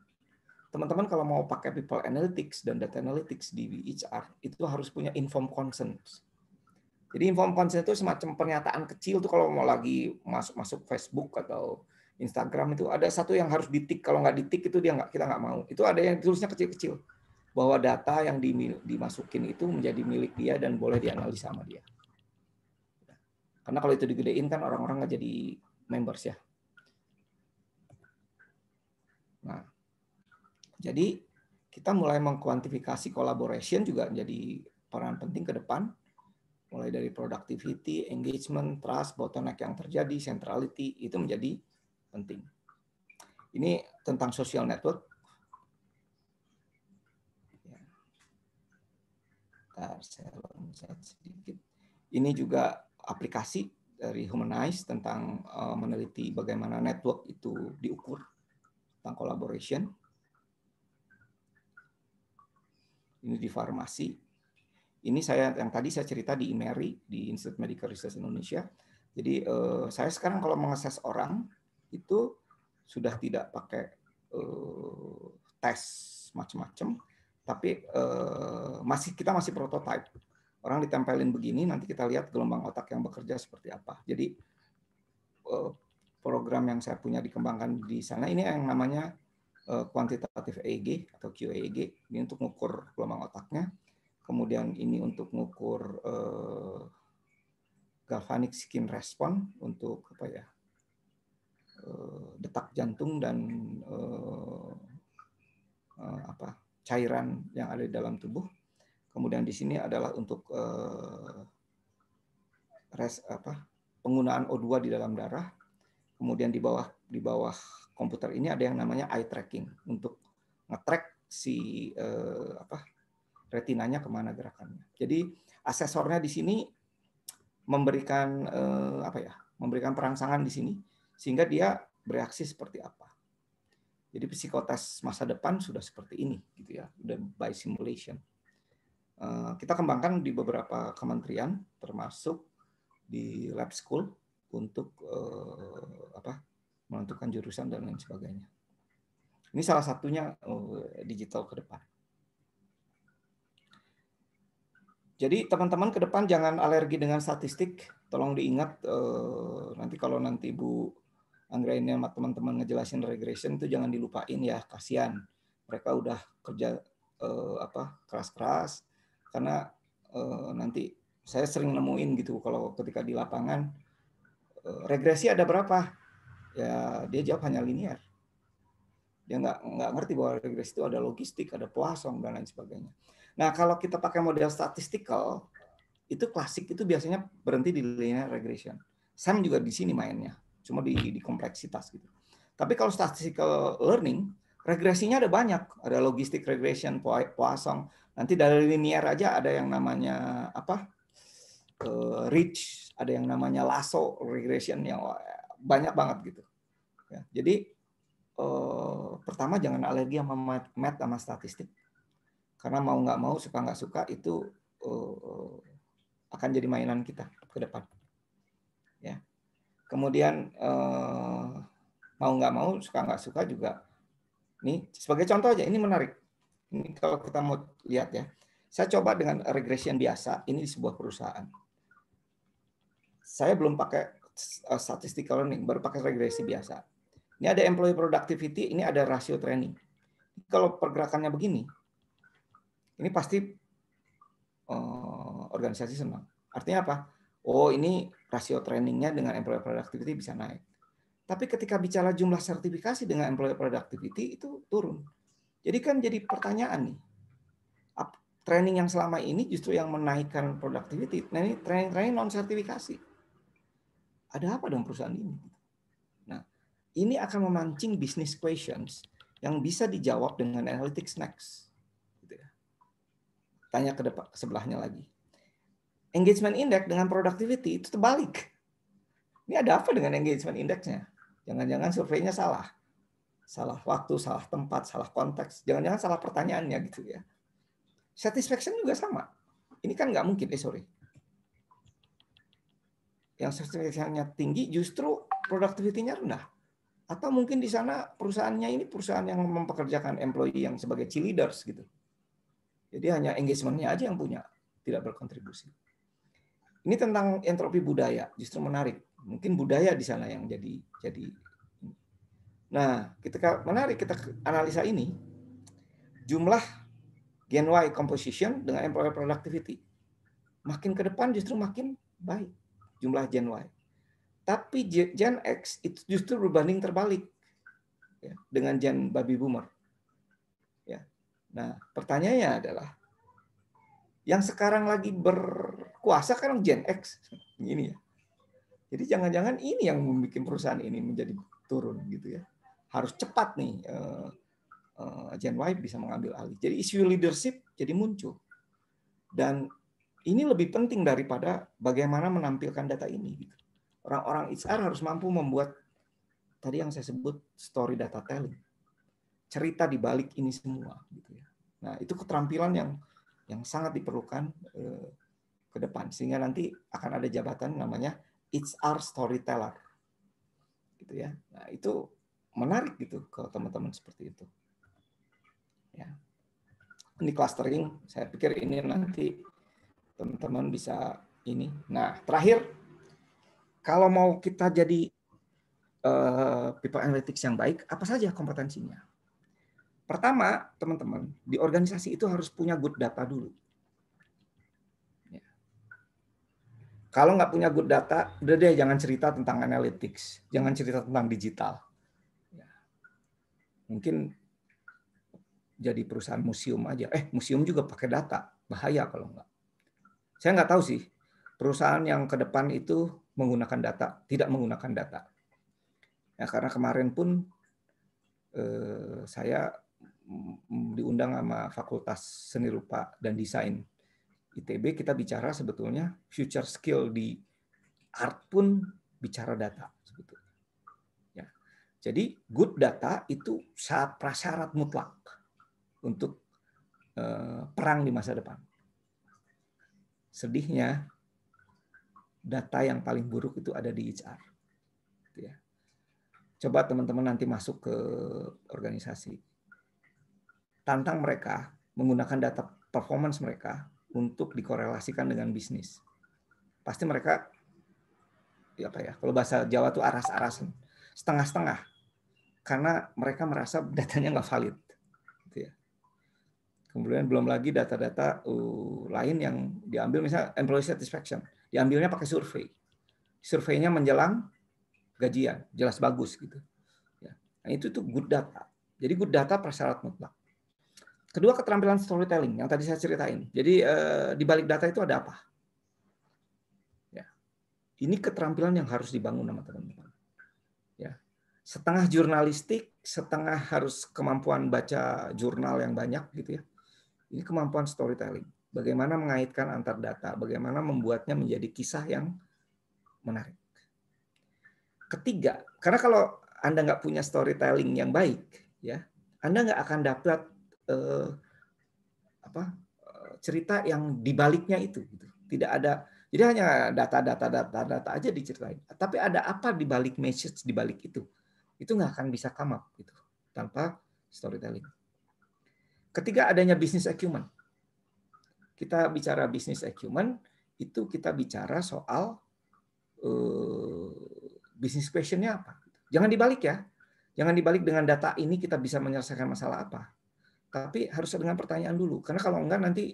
Teman-teman kalau mau pakai people analytics dan data analytics di HR itu harus punya informed consent. Jadi informed consent itu semacam pernyataan kecil tuh kalau mau lagi masuk masuk Facebook atau Instagram itu ada satu yang harus ditik kalau nggak ditik itu dia nggak kita nggak mau. Itu ada yang tulisnya kecil-kecil bahwa data yang dimasukin itu menjadi milik dia dan boleh dianalisa sama dia. Karena kalau itu digedein kan orang-orang nggak jadi members ya. Nah, jadi kita mulai mengkuantifikasi collaboration juga menjadi peran penting ke depan, mulai dari productivity, engagement, trust, bottleneck yang terjadi, centrality itu menjadi penting. Ini tentang social network. Ya. loncat sedikit. Ini juga aplikasi dari Humanize tentang uh, meneliti bagaimana network itu diukur tentang collaboration. Ini di farmasi. Ini saya yang tadi saya cerita di IMERI di Institute Medical Research Indonesia. Jadi eh, saya sekarang kalau mengakses orang itu sudah tidak pakai eh, tes macam-macam, tapi eh, masih kita masih prototype. Orang ditempelin begini, nanti kita lihat gelombang otak yang bekerja seperti apa. Jadi eh, program yang saya punya dikembangkan di sana ini yang namanya kuantitatif EEG atau QEEG ini untuk mengukur gelombang otaknya kemudian ini untuk mengukur galvanic skin response untuk apa ya detak jantung dan apa cairan yang ada di dalam tubuh. Kemudian di sini adalah untuk res apa penggunaan O2 di dalam darah. Kemudian di bawah di bawah komputer ini ada yang namanya eye tracking untuk ngetrack si eh, apa retinanya ke mana gerakannya. Jadi asesornya di sini memberikan eh, apa ya memberikan perangsangan di sini sehingga dia bereaksi seperti apa. Jadi psikotes masa depan sudah seperti ini gitu ya, udah by simulation. Eh, kita kembangkan di beberapa kementerian termasuk di lab school untuk uh, apa menentukan jurusan dan lain sebagainya. Ini salah satunya uh, digital ke depan. Jadi teman-teman ke depan jangan alergi dengan statistik. Tolong diingat nanti kalau nanti Bu Anggraini sama teman-teman ngejelasin regression itu jangan dilupain ya, kasihan. Mereka udah kerja uh, apa keras-keras karena uh, nanti saya sering nemuin gitu kalau ketika di lapangan Eh, regresi ada berapa? Ya dia jawab hanya linear. Dia nggak nggak ngerti bahwa regresi itu ada logistik, ada Poisson dan lain sebagainya. Nah kalau kita pakai model statistical itu klasik itu biasanya berhenti di linear regression. Sam juga di sini mainnya, cuma di, di kompleksitas gitu. Tapi kalau statistical learning, regresinya ada banyak, ada logistik regression, Poisson. Nanti dari linear aja ada yang namanya apa? Uh, rich ada yang namanya lasso regression yang banyak banget gitu. Ya, jadi eh, pertama jangan alergi sama math sama statistik karena mau nggak mau suka nggak suka itu eh, akan jadi mainan kita ke depan. Ya. Kemudian eh, mau nggak mau suka nggak suka juga Nih, sebagai contoh aja, ini menarik. Ini kalau kita mau lihat ya. Saya coba dengan regression biasa, ini di sebuah perusahaan. Saya belum pakai uh, statistical learning, baru pakai regresi biasa. Ini ada employee productivity, ini ada rasio training. Kalau pergerakannya begini, ini pasti uh, organisasi senang. Artinya apa? Oh, ini rasio trainingnya dengan employee productivity bisa naik. Tapi ketika bicara jumlah sertifikasi dengan employee productivity itu turun. Jadi kan jadi pertanyaan nih. Training yang selama ini justru yang menaikkan productivity. Nah ini training-training non sertifikasi. Ada apa dengan perusahaan ini? Nah, ini akan memancing business questions yang bisa dijawab dengan analytics next. Gitu ya. Tanya ke depan sebelahnya lagi. Engagement index dengan productivity itu terbalik. Ini ada apa dengan engagement indexnya? Jangan-jangan surveinya salah. Salah waktu, salah tempat, salah konteks. Jangan-jangan salah pertanyaannya gitu ya. Satisfaction juga sama. Ini kan nggak mungkin, eh sorry. Yang satisfaction-nya tinggi justru productivity-nya rendah. Atau mungkin di sana perusahaannya ini perusahaan yang mempekerjakan employee yang sebagai cheerleaders gitu. Jadi hanya engagement-nya aja yang punya, tidak berkontribusi. Ini tentang entropi budaya, justru menarik. Mungkin budaya di sana yang jadi jadi nah ketika menarik kita analisa ini jumlah Gen Y composition dengan employer productivity makin ke depan justru makin baik jumlah Gen Y. Tapi Gen X itu justru berbanding terbalik ya, dengan Gen baby boomer ya. Nah pertanyaannya adalah yang sekarang lagi berkuasa kan Gen X ini ya jadi jangan-jangan ini yang membuat perusahaan ini menjadi turun gitu ya. Harus cepat nih uh, uh, Gen Y bisa mengambil alih. Jadi isu leadership jadi muncul. Dan ini lebih penting daripada bagaimana menampilkan data ini. Gitu. Orang-orang HR harus mampu membuat tadi yang saya sebut story data telling. Cerita di balik ini semua gitu ya. Nah, itu keterampilan yang yang sangat diperlukan uh, ke depan sehingga nanti akan ada jabatan namanya our storyteller. Gitu ya. Nah, itu menarik gitu kalau teman-teman seperti itu. Ya. Ini clustering, saya pikir ini nanti teman-teman bisa ini. Nah, terakhir kalau mau kita jadi uh, people analytics yang baik, apa saja kompetensinya? Pertama, teman-teman, di organisasi itu harus punya good data dulu. Kalau nggak punya good data, udah deh jangan cerita tentang analytics, jangan cerita tentang digital. Ya. Mungkin jadi perusahaan museum aja. Eh, museum juga pakai data, bahaya kalau nggak. Saya nggak tahu sih perusahaan yang ke depan itu menggunakan data, tidak menggunakan data. Ya, karena kemarin pun eh, saya diundang sama Fakultas Seni Rupa dan Desain ITB kita bicara sebetulnya future skill di art pun bicara data sebetulnya. Ya. Jadi good data itu saat prasyarat mutlak untuk uh, perang di masa depan. Sedihnya data yang paling buruk itu ada di HR. Gitu ya. Coba teman-teman nanti masuk ke organisasi. Tantang mereka menggunakan data performance mereka untuk dikorelasikan dengan bisnis. Pasti mereka ya apa ya, kalau bahasa Jawa tuh aras-arasan, setengah-setengah. Karena mereka merasa datanya nggak valid. Gitu ya. Kemudian belum lagi data-data uh, lain yang diambil misalnya employee satisfaction, diambilnya pakai survei. Surveinya menjelang gajian, jelas bagus gitu. Ya. Nah, itu tuh good data. Jadi good data prasyarat mutlak. Kedua keterampilan storytelling yang tadi saya ceritain. Jadi eh, di balik data itu ada apa? Ya. Ini keterampilan yang harus dibangun sama teman-teman. Ya. Setengah jurnalistik, setengah harus kemampuan baca jurnal yang banyak gitu ya. Ini kemampuan storytelling. Bagaimana mengaitkan antar data, bagaimana membuatnya menjadi kisah yang menarik. Ketiga, karena kalau Anda nggak punya storytelling yang baik, ya, Anda nggak akan dapat eh, apa eh, cerita yang dibaliknya itu gitu. Tidak ada jadi hanya data-data data-data aja diceritain. Tapi ada apa di balik message di balik itu? Itu nggak akan bisa come up gitu tanpa storytelling. Ketiga adanya business acumen. Kita bicara business acumen itu kita bicara soal uh, business questionnya apa. Jangan dibalik ya. Jangan dibalik dengan data ini kita bisa menyelesaikan masalah apa. Tapi harus dengan pertanyaan dulu. Karena kalau enggak nanti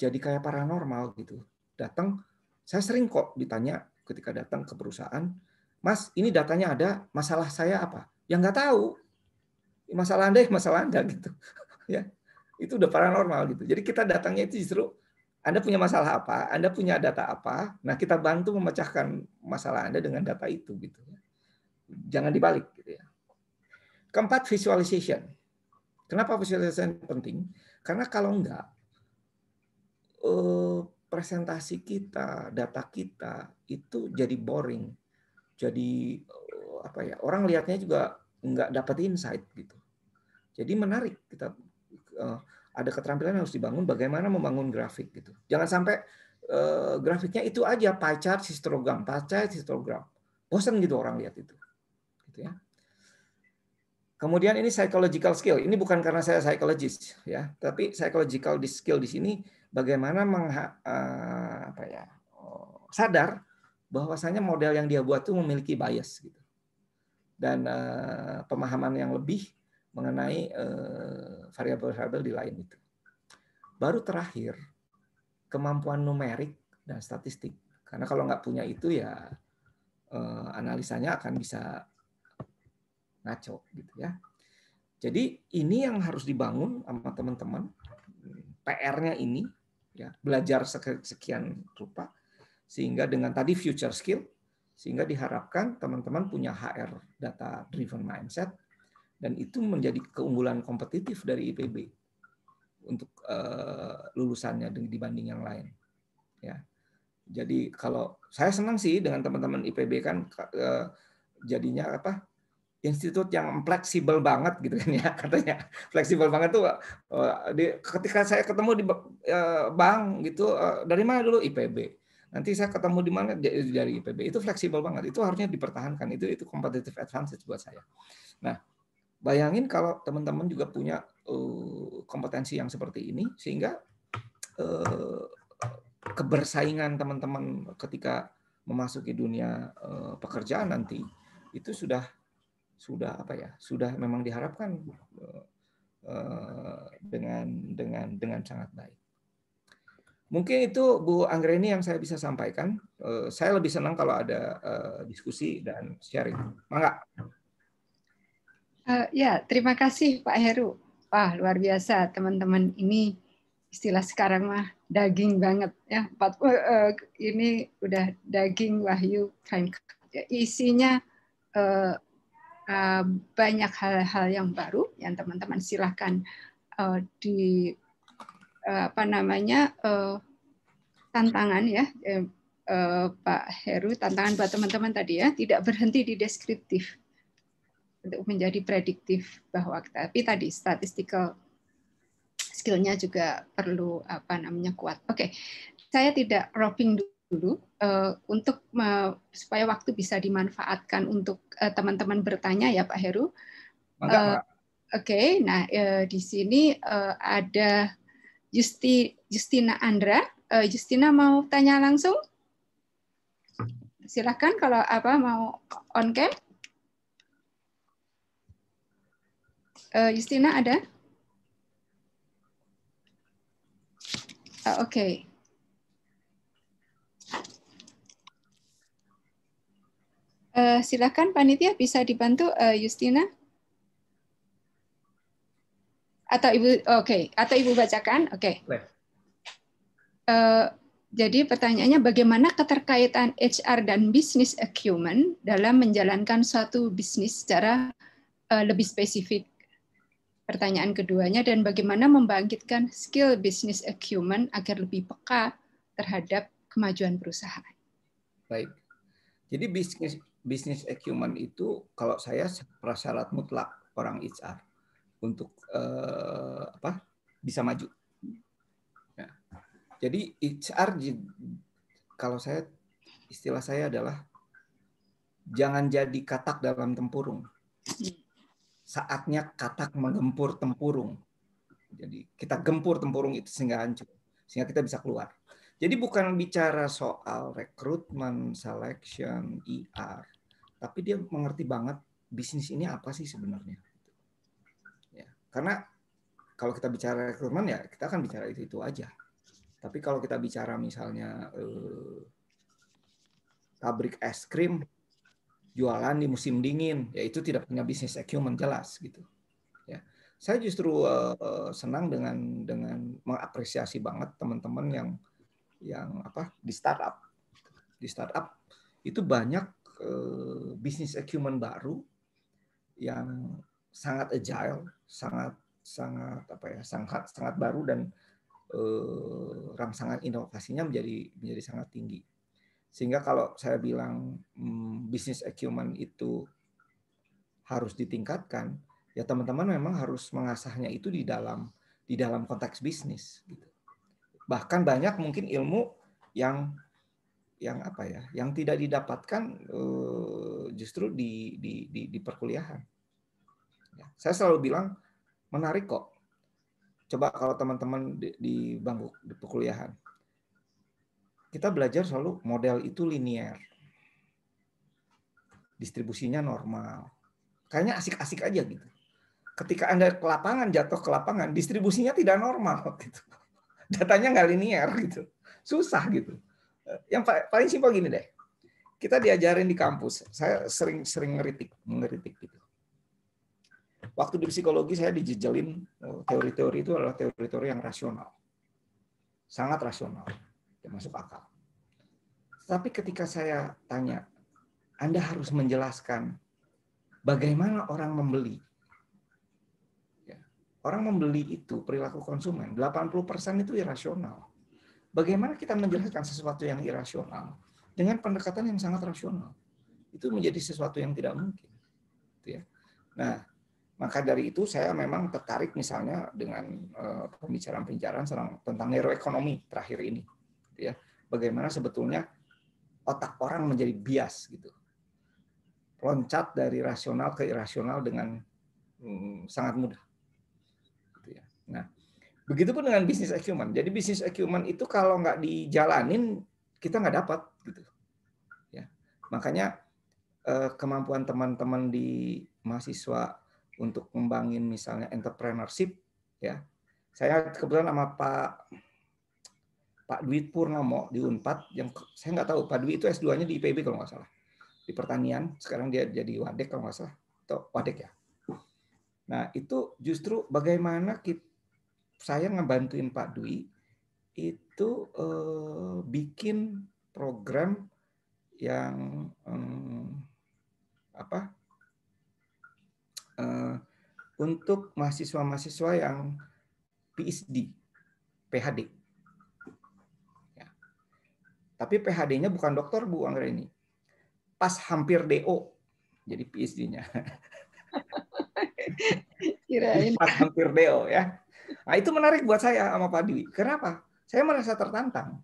jadi kayak paranormal gitu. Datang, saya sering kok ditanya ketika datang ke perusahaan, Mas, ini datanya ada, masalah saya apa? Yang nggak tahu. Masalah Anda, masalah Anda gitu. ya itu udah paranormal gitu. Jadi kita datangnya itu justru Anda punya masalah apa, Anda punya data apa, nah kita bantu memecahkan masalah Anda dengan data itu gitu. Jangan dibalik gitu ya. Keempat, visualization. Kenapa visualization penting? Karena kalau enggak, eh, presentasi kita, data kita itu jadi boring. Jadi eh, apa ya? Orang lihatnya juga enggak dapat insight gitu. Jadi menarik kita eh, ada keterampilan yang harus dibangun bagaimana membangun grafik gitu. Jangan sampai grafiknya itu aja pie chart, histogram, pie chart, histogram. Bosan gitu orang lihat itu. Gitu ya. Kemudian ini psychological skill. Ini bukan karena saya psychologist ya, tapi psychological skill di sini bagaimana mengha, uh, apa ya, oh, sadar bahwasanya model yang dia buat itu memiliki bias gitu. Dan uh, pemahaman yang lebih mengenai uh, variabel-variabel di lain itu. Baru terakhir kemampuan numerik dan statistik. Karena kalau nggak punya itu ya uh, analisanya akan bisa ngaco gitu ya. Jadi ini yang harus dibangun sama teman-teman. PR-nya ini ya, belajar sekian rupa sehingga dengan tadi future skill sehingga diharapkan teman-teman punya HR data driven mindset dan itu menjadi keunggulan kompetitif dari IPB untuk uh, lulusannya dibanding yang lain. Ya. Jadi kalau saya senang sih dengan teman-teman IPB kan uh, jadinya apa institut yang fleksibel banget gitu kan ya katanya. Fleksibel banget tuh uh, di, ketika saya ketemu di uh, bank gitu uh, dari mana dulu? IPB nanti saya ketemu di mana? Dari IPB itu fleksibel banget. Itu harusnya dipertahankan. Itu itu competitive advantage buat saya. Nah bayangin kalau teman-teman juga punya kompetensi yang seperti ini sehingga kebersaingan teman-teman ketika memasuki dunia pekerjaan nanti itu sudah sudah apa ya sudah memang diharapkan uh, dengan dengan dengan sangat baik. Mungkin itu Bu Anggreni yang saya bisa sampaikan. Uh, saya lebih senang kalau ada diskusi dan sharing. Mangga. Uh, ya, terima kasih Pak Heru. Wah, luar biasa teman-teman ini istilah sekarang mah daging banget ya. Uh, ini udah daging wahyu. Isinya Eh, banyak hal-hal yang baru yang teman-teman silahkan uh, di uh, apa namanya uh, tantangan ya Pak Heru tantangan buat teman-teman tadi ya tidak berhenti di deskriptif untuk menjadi prediktif bahwa tapi tadi statistical skillnya juga perlu apa namanya kuat. Oke, okay. saya tidak roping dulu uh, untuk uh, supaya waktu bisa dimanfaatkan untuk uh, teman-teman bertanya ya Pak Heru. Uh, Oke, okay. nah uh, di sini uh, ada Justi Justina Andra. Uh, Justina mau tanya langsung? Silahkan kalau apa mau on cam. Uh, Justina ada? Uh, Oke. Okay. Uh, silakan panitia bisa dibantu uh, Justina atau ibu oke okay. atau ibu bacakan oke okay. uh, jadi pertanyaannya bagaimana keterkaitan HR dan bisnis acumen dalam menjalankan suatu bisnis secara uh, lebih spesifik pertanyaan keduanya dan bagaimana membangkitkan skill bisnis acumen agar lebih peka terhadap kemajuan perusahaan baik jadi bisnis bisnis acumen itu kalau saya prasyarat mutlak orang HR untuk uh, apa bisa maju. Ya. Jadi HR kalau saya istilah saya adalah jangan jadi katak dalam tempurung. saatnya katak menggempur tempurung. Jadi kita gempur tempurung itu sehingga hancur, sehingga kita bisa keluar. Jadi bukan bicara soal rekrutmen, selection, ER, tapi dia mengerti banget bisnis ini apa sih sebenarnya. Ya, karena kalau kita bicara rekrutmen ya kita akan bicara itu itu aja. Tapi kalau kita bicara misalnya eh, pabrik es krim jualan di musim dingin, ya itu tidak punya bisnis acumen jelas gitu. Ya, saya justru uh, senang dengan dengan mengapresiasi banget teman-teman yang yang apa di startup. Di startup itu banyak uh, bisnis acumen baru yang sangat agile, sangat sangat apa ya, sangat sangat baru dan uh, rangsangan inovasinya menjadi menjadi sangat tinggi. Sehingga kalau saya bilang hmm, bisnis acumen itu harus ditingkatkan, ya teman-teman memang harus mengasahnya itu di dalam di dalam konteks bisnis. Gitu. Bahkan banyak mungkin ilmu yang yang apa ya, yang tidak didapatkan uh, justru di, di di di perkuliahan. Ya, saya selalu bilang menarik kok. Coba kalau teman-teman di, di bangku di perkuliahan, kita belajar selalu model itu linear. Distribusinya normal. Kayaknya asik-asik aja gitu. Ketika Anda ke lapangan, jatuh ke lapangan, distribusinya tidak normal gitu. Datanya nggak linear gitu. Susah gitu. Yang paling simpel gini deh. Kita diajarin di kampus. Saya sering-sering ngeritik, ngeritik gitu. Waktu di psikologi saya dijejelin eh, teori-teori itu adalah teori-teori yang rasional. Sangat rasional ya masuk akal. Tapi ketika saya tanya, Anda harus menjelaskan bagaimana orang membeli. Orang membeli itu perilaku konsumen, 80% itu irasional. Bagaimana kita menjelaskan sesuatu yang irasional dengan pendekatan yang sangat rasional? Itu menjadi sesuatu yang tidak mungkin. Gitu ya. Nah, maka dari itu saya memang tertarik misalnya dengan eh, pembicaraan-pembicaraan tentang neuroekonomi terakhir ini ya bagaimana sebetulnya otak orang menjadi bias gitu loncat dari rasional ke irasional dengan hmm, sangat mudah gitu begitupun dengan bisnis acumen jadi bisnis acumen itu kalau nggak dijalanin kita nggak dapat gitu. Ya. Makanya eh, kemampuan teman-teman di mahasiswa untuk membangun misalnya entrepreneurship ya. Saya kebetulan sama Pak Pak Dwi Purnomo di Unpad yang saya nggak tahu Pak Dwi itu S2-nya di IPB kalau nggak salah. Di pertanian sekarang dia jadi wadek kalau nggak salah. Atau wadek ya. Nah itu justru bagaimana kita, saya ngebantuin Pak Dwi itu eh, bikin program yang eh, apa eh, untuk mahasiswa-mahasiswa yang PhD, PhD tapi PhD-nya bukan dokter Bu ini. Pas hampir DO. Jadi PhD-nya. Kirain. Pas hampir DO ya. Nah, itu menarik buat saya sama Pak Dwi. Kenapa? Saya merasa tertantang.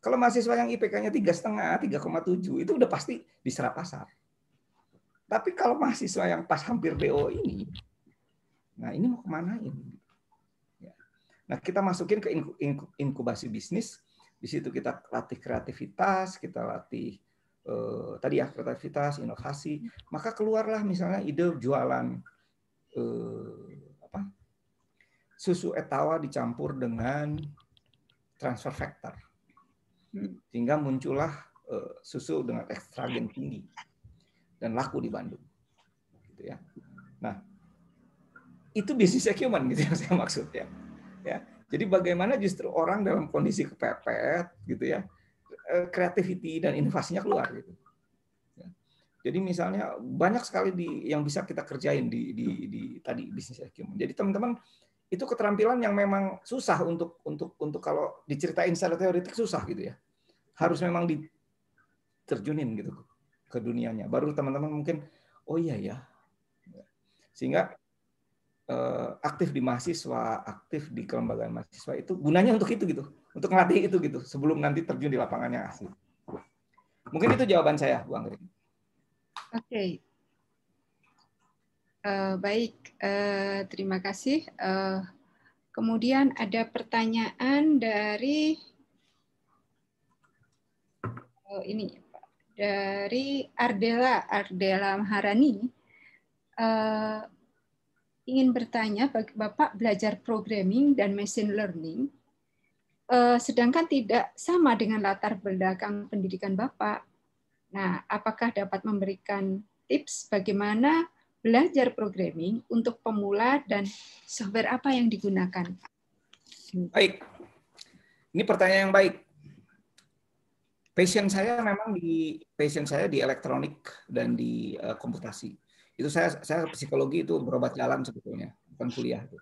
Kalau mahasiswa yang IPK-nya tiga setengah, 3,7 itu udah pasti diserap pasar. Tapi kalau mahasiswa yang pas hampir DO ini, nah ini mau ke mana ini? Ya. Nah kita masukin ke inkubasi bisnis, di situ kita latih kreativitas, kita latih eh, tadi ya kreativitas, inovasi. Maka keluarlah misalnya ide jualan eh? Susu etawa dicampur dengan transfer factor. Sehingga muncullah eh, susu dengan ekstragen tinggi dan laku di Bandung. Gitu ya. Nah, itu bisnis acumen gitu yang saya maksud ya. Ya, jadi bagaimana justru orang dalam kondisi kepepet gitu ya, eh, creativity dan inovasinya keluar gitu. Ya. Jadi misalnya banyak sekali di yang bisa kita kerjain di di, di tadi bisnis acumen. Jadi teman-teman itu keterampilan yang memang susah untuk untuk untuk kalau diceritain secara teoritik susah gitu ya. Harus memang diterjunin gitu ke dunianya. Baru teman-teman mungkin oh iya ya. Sehingga Eh, aktif di mahasiswa, aktif di kelembagaan mahasiswa itu gunanya untuk itu gitu, untuk ngelatih itu gitu sebelum nanti terjun di lapangan yang asli. Mungkin itu jawaban saya, Bu Anggri. Oke. Okay. Uh, baik, uh, terima kasih. Uh, kemudian ada pertanyaan dari uh, ini dari Ardela Ardela Maharani uh, ingin bertanya, Bapak belajar programming dan machine learning, uh, sedangkan tidak sama dengan latar belakang pendidikan Bapak. Nah, apakah dapat memberikan tips bagaimana belajar programming untuk pemula dan software apa yang digunakan? Baik, ini pertanyaan yang baik. Passion saya memang di passion saya di elektronik dan di uh, komputasi. Itu saya saya psikologi itu berobat jalan sebetulnya, bukan kuliah itu.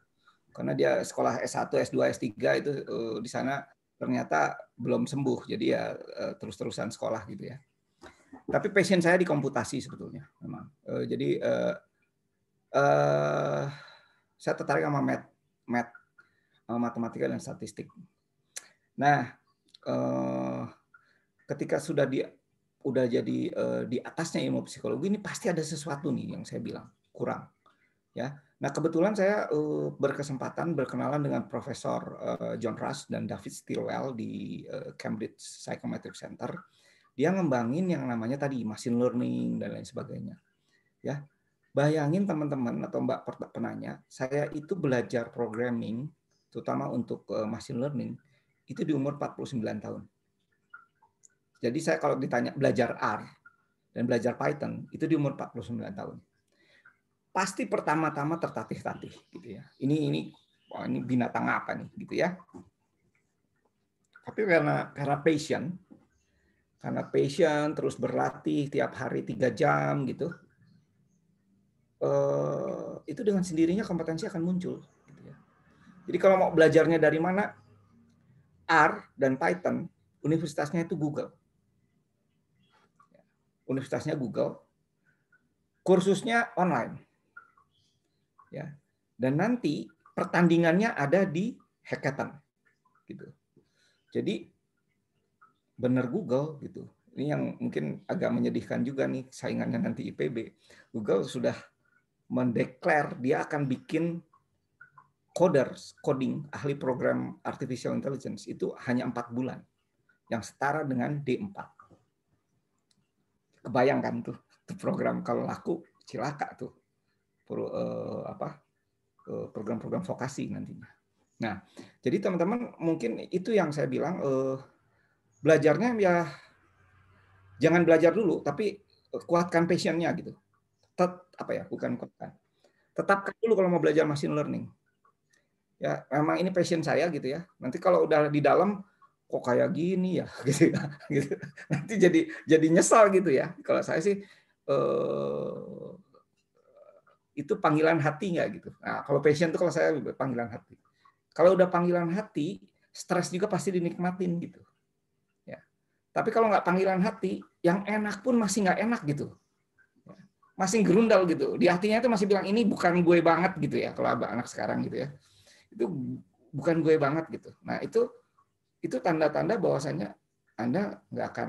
Karena dia sekolah S1, S2, S3 itu uh, di sana ternyata belum sembuh, jadi ya uh, terus-terusan sekolah gitu ya. Tapi passion saya di komputasi sebetulnya memang. Uh, jadi uh, uh, saya tertarik sama math, math matematika dan statistik. Nah, uh, ketika sudah di udah jadi uh, di atasnya ilmu psikologi ini pasti ada sesuatu nih yang saya bilang kurang ya. Nah kebetulan saya uh, berkesempatan berkenalan dengan Profesor uh, John Rush dan David Stilwell di uh, Cambridge Psychometric Center. Dia ngembangin yang namanya tadi machine learning dan lain sebagainya ya bayangin teman-teman atau mbak penanya saya itu belajar programming terutama untuk uh, machine learning itu di umur 49 tahun jadi saya kalau ditanya belajar R dan belajar Python itu di umur 49 tahun. Pasti pertama-tama tertatih-tatih gitu ya. Ini ini wah ini binatang apa nih gitu ya. Tapi karena karena passion karena passion terus berlatih tiap hari tiga jam gitu. Eh, itu dengan sendirinya kompetensi akan muncul. Gitu ya. Jadi kalau mau belajarnya dari mana, R dan Python, universitasnya itu Google universitasnya Google, kursusnya online. Ya. Dan nanti pertandingannya ada di hackathon gitu. Jadi benar Google gitu. Ini yang mungkin agak menyedihkan juga nih saingannya nanti IPB. Google sudah mendeklar dia akan bikin coders, coding, ahli program artificial intelligence itu hanya empat bulan, yang setara dengan D4 kebayangkan tuh, program kalau laku cilaka tuh Pro, uh, apa eh, program-program vokasi nantinya. Nah, jadi teman-teman mungkin itu yang saya bilang uh, belajarnya ya jangan belajar dulu, tapi kuatkan passionnya gitu. Apa ya? Bukan kuatkan. Tetapkan dulu kalau mau belajar machine learning. Ya, memang ini passion saya gitu ya. Nanti kalau udah di dalam kok kayak gini ya gitu ya gitu nanti jadi jadi nyesal gitu ya kalau saya sih eh, itu panggilan hati nggak gitu nah kalau passion itu kalau saya panggilan hati kalau udah panggilan hati stres juga pasti dinikmatin gitu ya tapi kalau nggak panggilan hati yang enak pun masih nggak enak gitu. Masih gerundal gitu di hatinya itu masih bilang ini bukan gue banget gitu ya kalau anak sekarang gitu ya itu bukan gue banget gitu nah itu itu tanda-tanda bahwasanya Anda nggak akan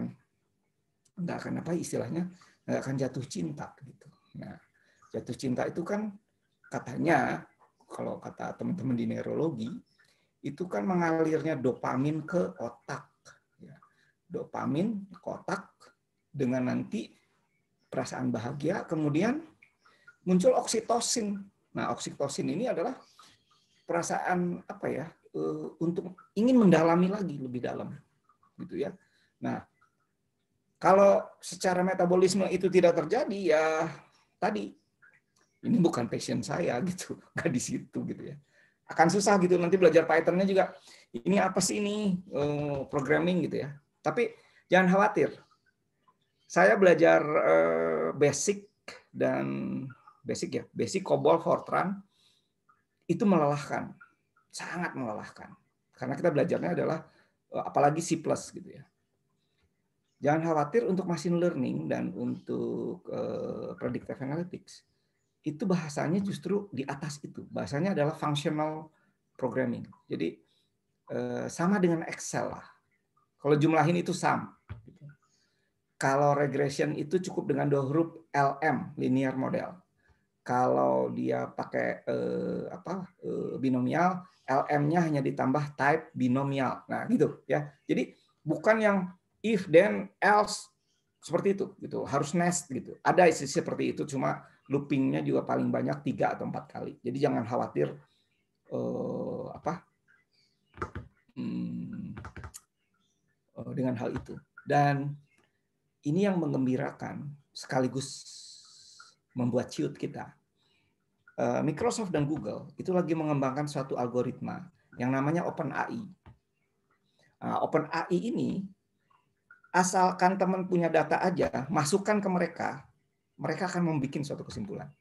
nggak akan apa istilahnya nggak akan jatuh cinta gitu. Nah, jatuh cinta itu kan katanya kalau kata teman-teman di neurologi itu kan mengalirnya dopamin ke otak. Ya. Dopamin ke otak dengan nanti perasaan bahagia, kemudian muncul oksitosin. Nah, oksitosin ini adalah perasaan apa ya? Eh, untuk ingin mendalami lagi lebih dalam gitu ya. Nah, kalau secara metabolisme itu tidak terjadi ya tadi ini bukan passion saya gitu, nggak di situ gitu ya. Akan susah gitu nanti belajar Python-nya juga ini apa sih ini eh, programming gitu ya. Tapi jangan khawatir. Saya belajar eh, basic dan basic ya, basic COBOL Fortran itu melelahkan sangat melelahkan. Karena kita belajarnya adalah eh, apalagi C++ gitu ya. Jangan khawatir untuk machine learning dan untuk uh, predictive analytics. Itu bahasanya justru di atas itu. Bahasanya adalah functional programming. Jadi sama dengan Excel lah. Kalau jumlahin itu sum. Kalau regression itu cukup dengan dua huruf LM, linear model. kalau dia pakai eh, apa eh, binomial, lm-nya hanya ditambah type binomial. Nah, gitu ya. Jadi bukan yang if then else seperti itu gitu. Harus nest gitu. Ada isi seperti itu cuma loopingnya juga paling banyak tiga atau empat kali. Jadi jangan khawatir eh, apa hmm, eh, dengan hal itu. Dan ini yang mengembirakan sekaligus membuat ciut kita Eh, Microsoft dan Google itu lagi mengembangkan suatu algoritma yang namanya OpenAI. Nah, OpenAI ini asalkan teman punya data aja, masukkan ke mereka, mereka akan membuat suatu kesimpulan.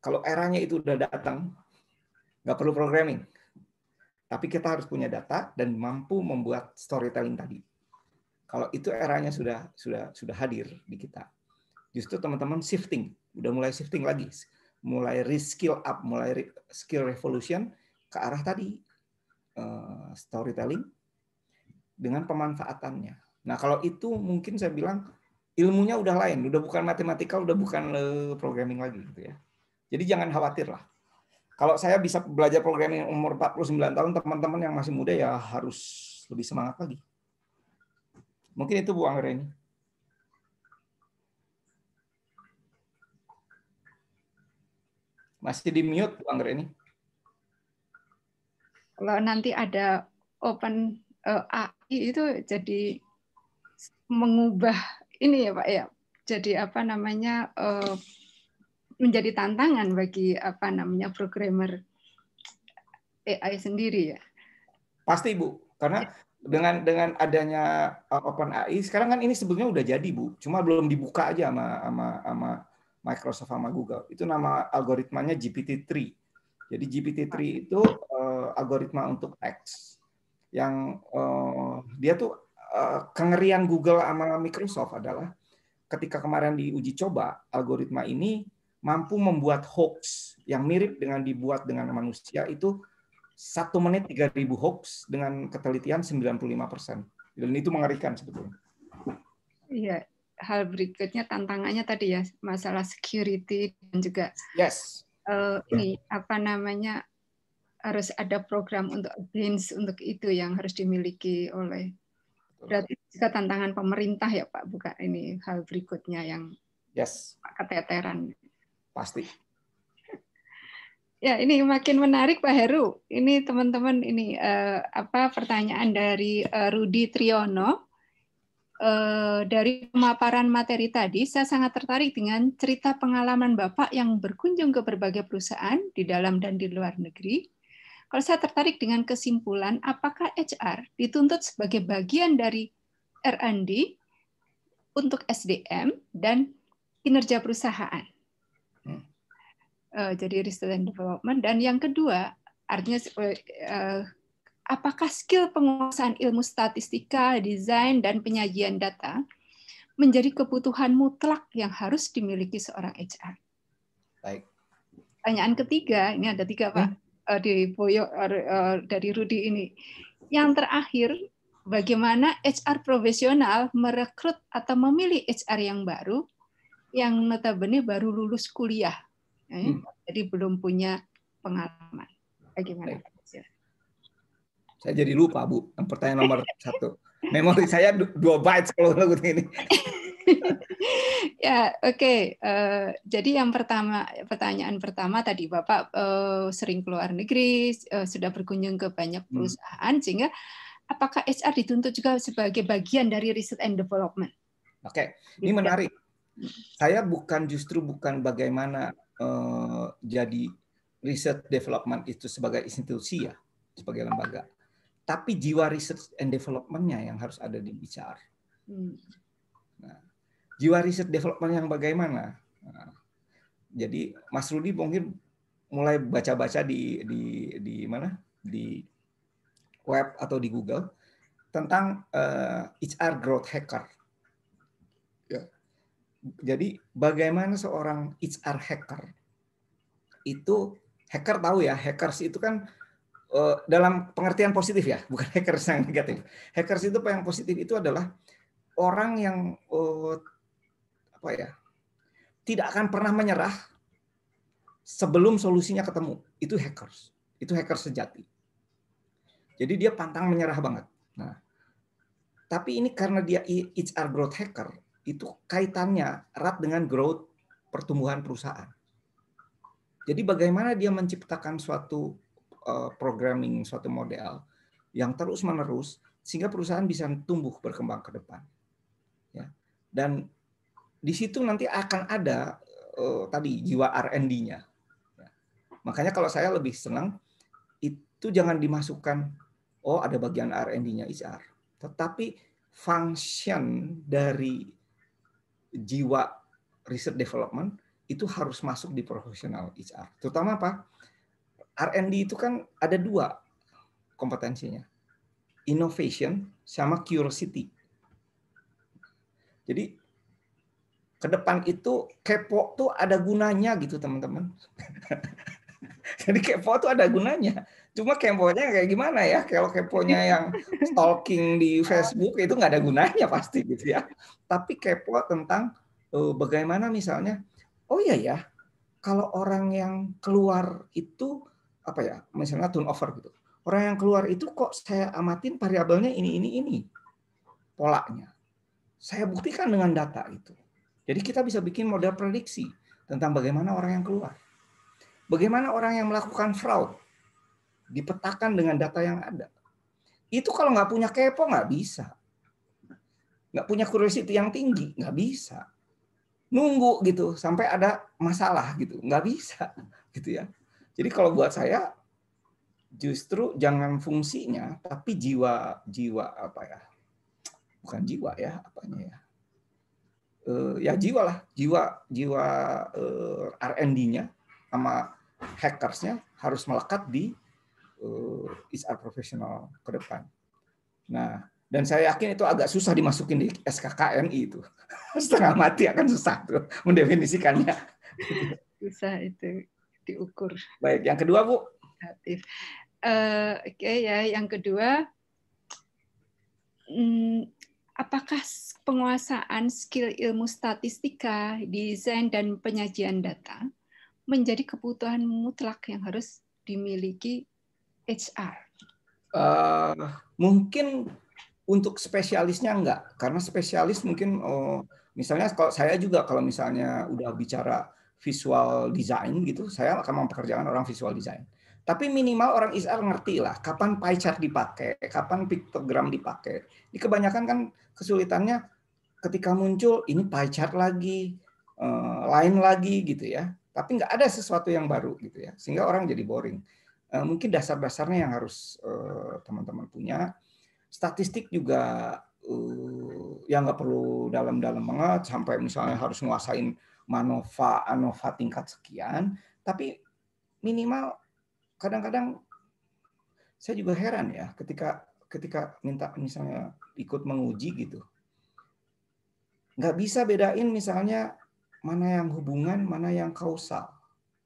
Kalau eranya itu udah datang, nggak perlu programming. Tapi kita harus punya data dan mampu membuat storytelling tadi. Kalau itu eranya sudah sudah sudah hadir di kita. Justru teman-teman shifting udah mulai shifting lagi, mulai reskill up, mulai skill revolution ke arah tadi uh, storytelling dengan pemanfaatannya. Nah kalau itu mungkin saya bilang ilmunya udah lain, udah bukan matematika, udah bukan programming lagi gitu ya. Jadi jangan khawatir lah. Kalau saya bisa belajar programming umur 49 tahun, teman-teman yang masih muda ya harus lebih semangat lagi. Mungkin itu Bu Anggreni. Masih di mute, Bu Anggra ini. Kalau nanti ada open uh, eh, AI itu jadi mengubah ini ya Pak ya. Jadi apa namanya uh, menjadi tantangan bagi apa namanya programmer AI sendiri ya. Pasti Bu, karena dengan dengan adanya eh, Open AI sekarang kan ini sebetulnya udah jadi Bu, cuma belum dibuka aja sama sama sama Microsoft sama Google. Itu nama algoritmanya GPT-3. Jadi GPT-3 itu uh, algoritma untuk teks yang uh, dia tuh uh, kengerian Google sama Microsoft adalah ketika kemarin diuji coba algoritma ini mampu membuat hoax yang mirip dengan dibuat dengan manusia itu satu menit 3000 hoax dengan ketelitian 95 persen. Dan itu mengerikan sebetulnya. Iya, hal berikutnya tantangannya tadi ya masalah security dan juga yes. uh, ini apa namanya harus ada program untuk against untuk itu yang harus dimiliki oleh berarti juga tantangan pemerintah ya Pak bukan ini hal berikutnya yang yes. keteteran. Pasti ya ini makin menarik Pak Heru ini teman-teman ini uh, apa pertanyaan dari uh, Rudi Triono Eh, dari pemaparan materi tadi, saya sangat tertarik dengan cerita pengalaman Bapak yang berkunjung ke berbagai perusahaan di dalam dan di luar negeri. Kalau saya tertarik dengan kesimpulan, apakah HR dituntut sebagai bagian dari R&D untuk SDM dan kinerja perusahaan? Eh, jadi research and development. Dan yang kedua, artinya eh, apakah skill penguasaan ilmu statistika, desain, dan penyajian data menjadi kebutuhan mutlak yang harus dimiliki seorang HR? Baik. Pertanyaan ketiga, ini ada tiga Pak, hmm? di Boyo eh, dari Rudi ini. Yang terakhir, bagaimana HR profesional merekrut atau memilih HR yang baru, yang notabene baru lulus kuliah, hmm. jadi belum punya pengalaman. Bagaimana? Saya jadi lupa, Bu. Yang pertanyaan nomor satu. Memori saya dua bytes kalau lagu ini. ya, oke. Okay. Uh, eh, jadi yang pertama, pertanyaan pertama tadi Bapak uh, sering keluar negeri, uh, sudah berkunjung ke banyak hmm. perusahaan, hmm. sehingga apakah HR dituntut juga sebagai bagian dari research and development? Oke, okay. ini menarik. Saya bukan justru bukan bagaimana uh, jadi research development itu sebagai institusi ya, sebagai lembaga tapi jiwa research and development-nya yang harus ada di HR. Hmm. Nah, jiwa research development yang bagaimana? Nah, jadi Mas Rudi mungkin mulai baca-baca di di di mana di web atau di Google tentang uh, eh, HR growth hacker. Jadi bagaimana seorang HR hacker itu hacker tahu ya hackers itu kan Eh, dalam pengertian positif ya, bukan hackers yang negatif. Hackers itu yang positif itu adalah orang yang uh, apa ya tidak akan pernah menyerah sebelum solusinya ketemu. Itu hackers. Itu hacker sejati. Jadi dia pantang menyerah banget. Nah, tapi ini karena dia HR growth hacker, itu kaitannya erat dengan growth pertumbuhan perusahaan. Jadi bagaimana dia menciptakan suatu uh, programming, suatu model yang terus menerus sehingga perusahaan bisa tumbuh berkembang ke depan. Ya. Dan di situ nanti akan ada uh, tadi jiwa R&D-nya. Ya. Makanya kalau saya lebih senang itu jangan dimasukkan oh ada bagian R&D-nya HR, tetapi function dari jiwa research development itu harus masuk di profesional HR. Terutama apa? R&D itu kan ada dua kompetensinya. Innovation sama curiosity. Jadi ke depan itu kepo tuh ada gunanya gitu teman-teman. Jadi kepo tuh ada gunanya. Cuma keponya kayak gimana ya? Kalau keponya yang stalking di Facebook itu nggak ada gunanya pasti gitu ya. Tapi kepo tentang uh, bagaimana misalnya, oh iya ya, kalau orang yang keluar itu apa ya, misalnya turnover gitu. Orang yang keluar itu kok saya amatin variabelnya ini ini ini polanya. Saya buktikan dengan data itu. Jadi kita bisa bikin model prediksi tentang bagaimana orang yang keluar. Bagaimana orang yang melakukan fraud dipetakan dengan data yang ada. Itu kalau nggak punya kepo nggak bisa. Nggak punya curiosity yang tinggi nggak bisa. Nunggu gitu sampai ada masalah gitu nggak bisa gitu ya. Jadi kalau buat saya justru jangan fungsinya tapi jiwa jiwa apa ya bukan jiwa ya apanya ya uh, ya jiwa lah jiwa jiwa uh, eh, R&D-nya sama hackersnya harus melekat di HR profesional ke depan. Nah, dan saya yakin itu agak susah dimasukin di SKKNI itu. Setengah mati akan susah tuh mendefinisikannya. Susah itu diukur. Baik, yang kedua Bu. Uh, Oke okay, ya, yang kedua, hmm, apakah penguasaan skill ilmu statistika, desain dan penyajian data menjadi kebutuhan mutlak yang harus dimiliki HR? Uh, eh, mungkin untuk spesialisnya enggak, karena spesialis mungkin oh, misalnya kalau saya juga kalau misalnya udah bicara visual design gitu, saya akan mempekerjakan orang visual design. Tapi minimal orang HR ngerti lah kapan pie chart dipakai, kapan piktogram dipakai. Di kebanyakan kan kesulitannya ketika muncul ini pie chart lagi, uh, lain lagi gitu ya tapi nggak ada sesuatu yang baru gitu ya sehingga orang jadi boring mungkin dasar-dasarnya yang harus uh, teman-teman punya. Statistik juga uh, yang nggak perlu dalam-dalam banget sampai misalnya harus nguasain manova anova tingkat sekian. Tapi minimal kadang-kadang saya juga heran ya ketika ketika minta misalnya ikut menguji gitu. Nggak bisa bedain misalnya mana yang hubungan, mana yang kausal.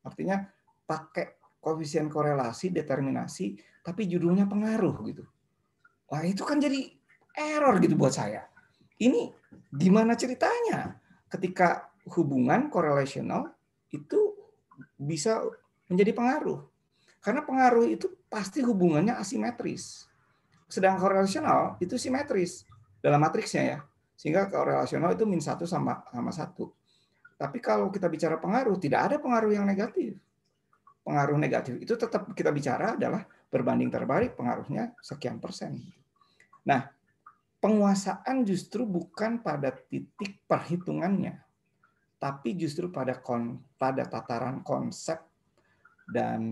Artinya pakai koefisien korelasi, determinasi, tapi judulnya pengaruh gitu. Wah itu kan jadi error gitu buat saya. Ini gimana ceritanya ketika hubungan korelasional itu bisa menjadi pengaruh. Karena pengaruh itu pasti hubungannya asimetris. Sedang korelasional itu simetris dalam matriksnya ya. Sehingga korelasional itu min satu sama sama satu. Tapi kalau kita bicara pengaruh, tidak ada pengaruh yang negatif. Pengaruh negatif itu tetap kita bicara adalah berbanding terbalik pengaruhnya sekian persen. Nah, penguasaan justru bukan pada titik perhitungannya, tapi justru pada kon, pada tataran konsep dan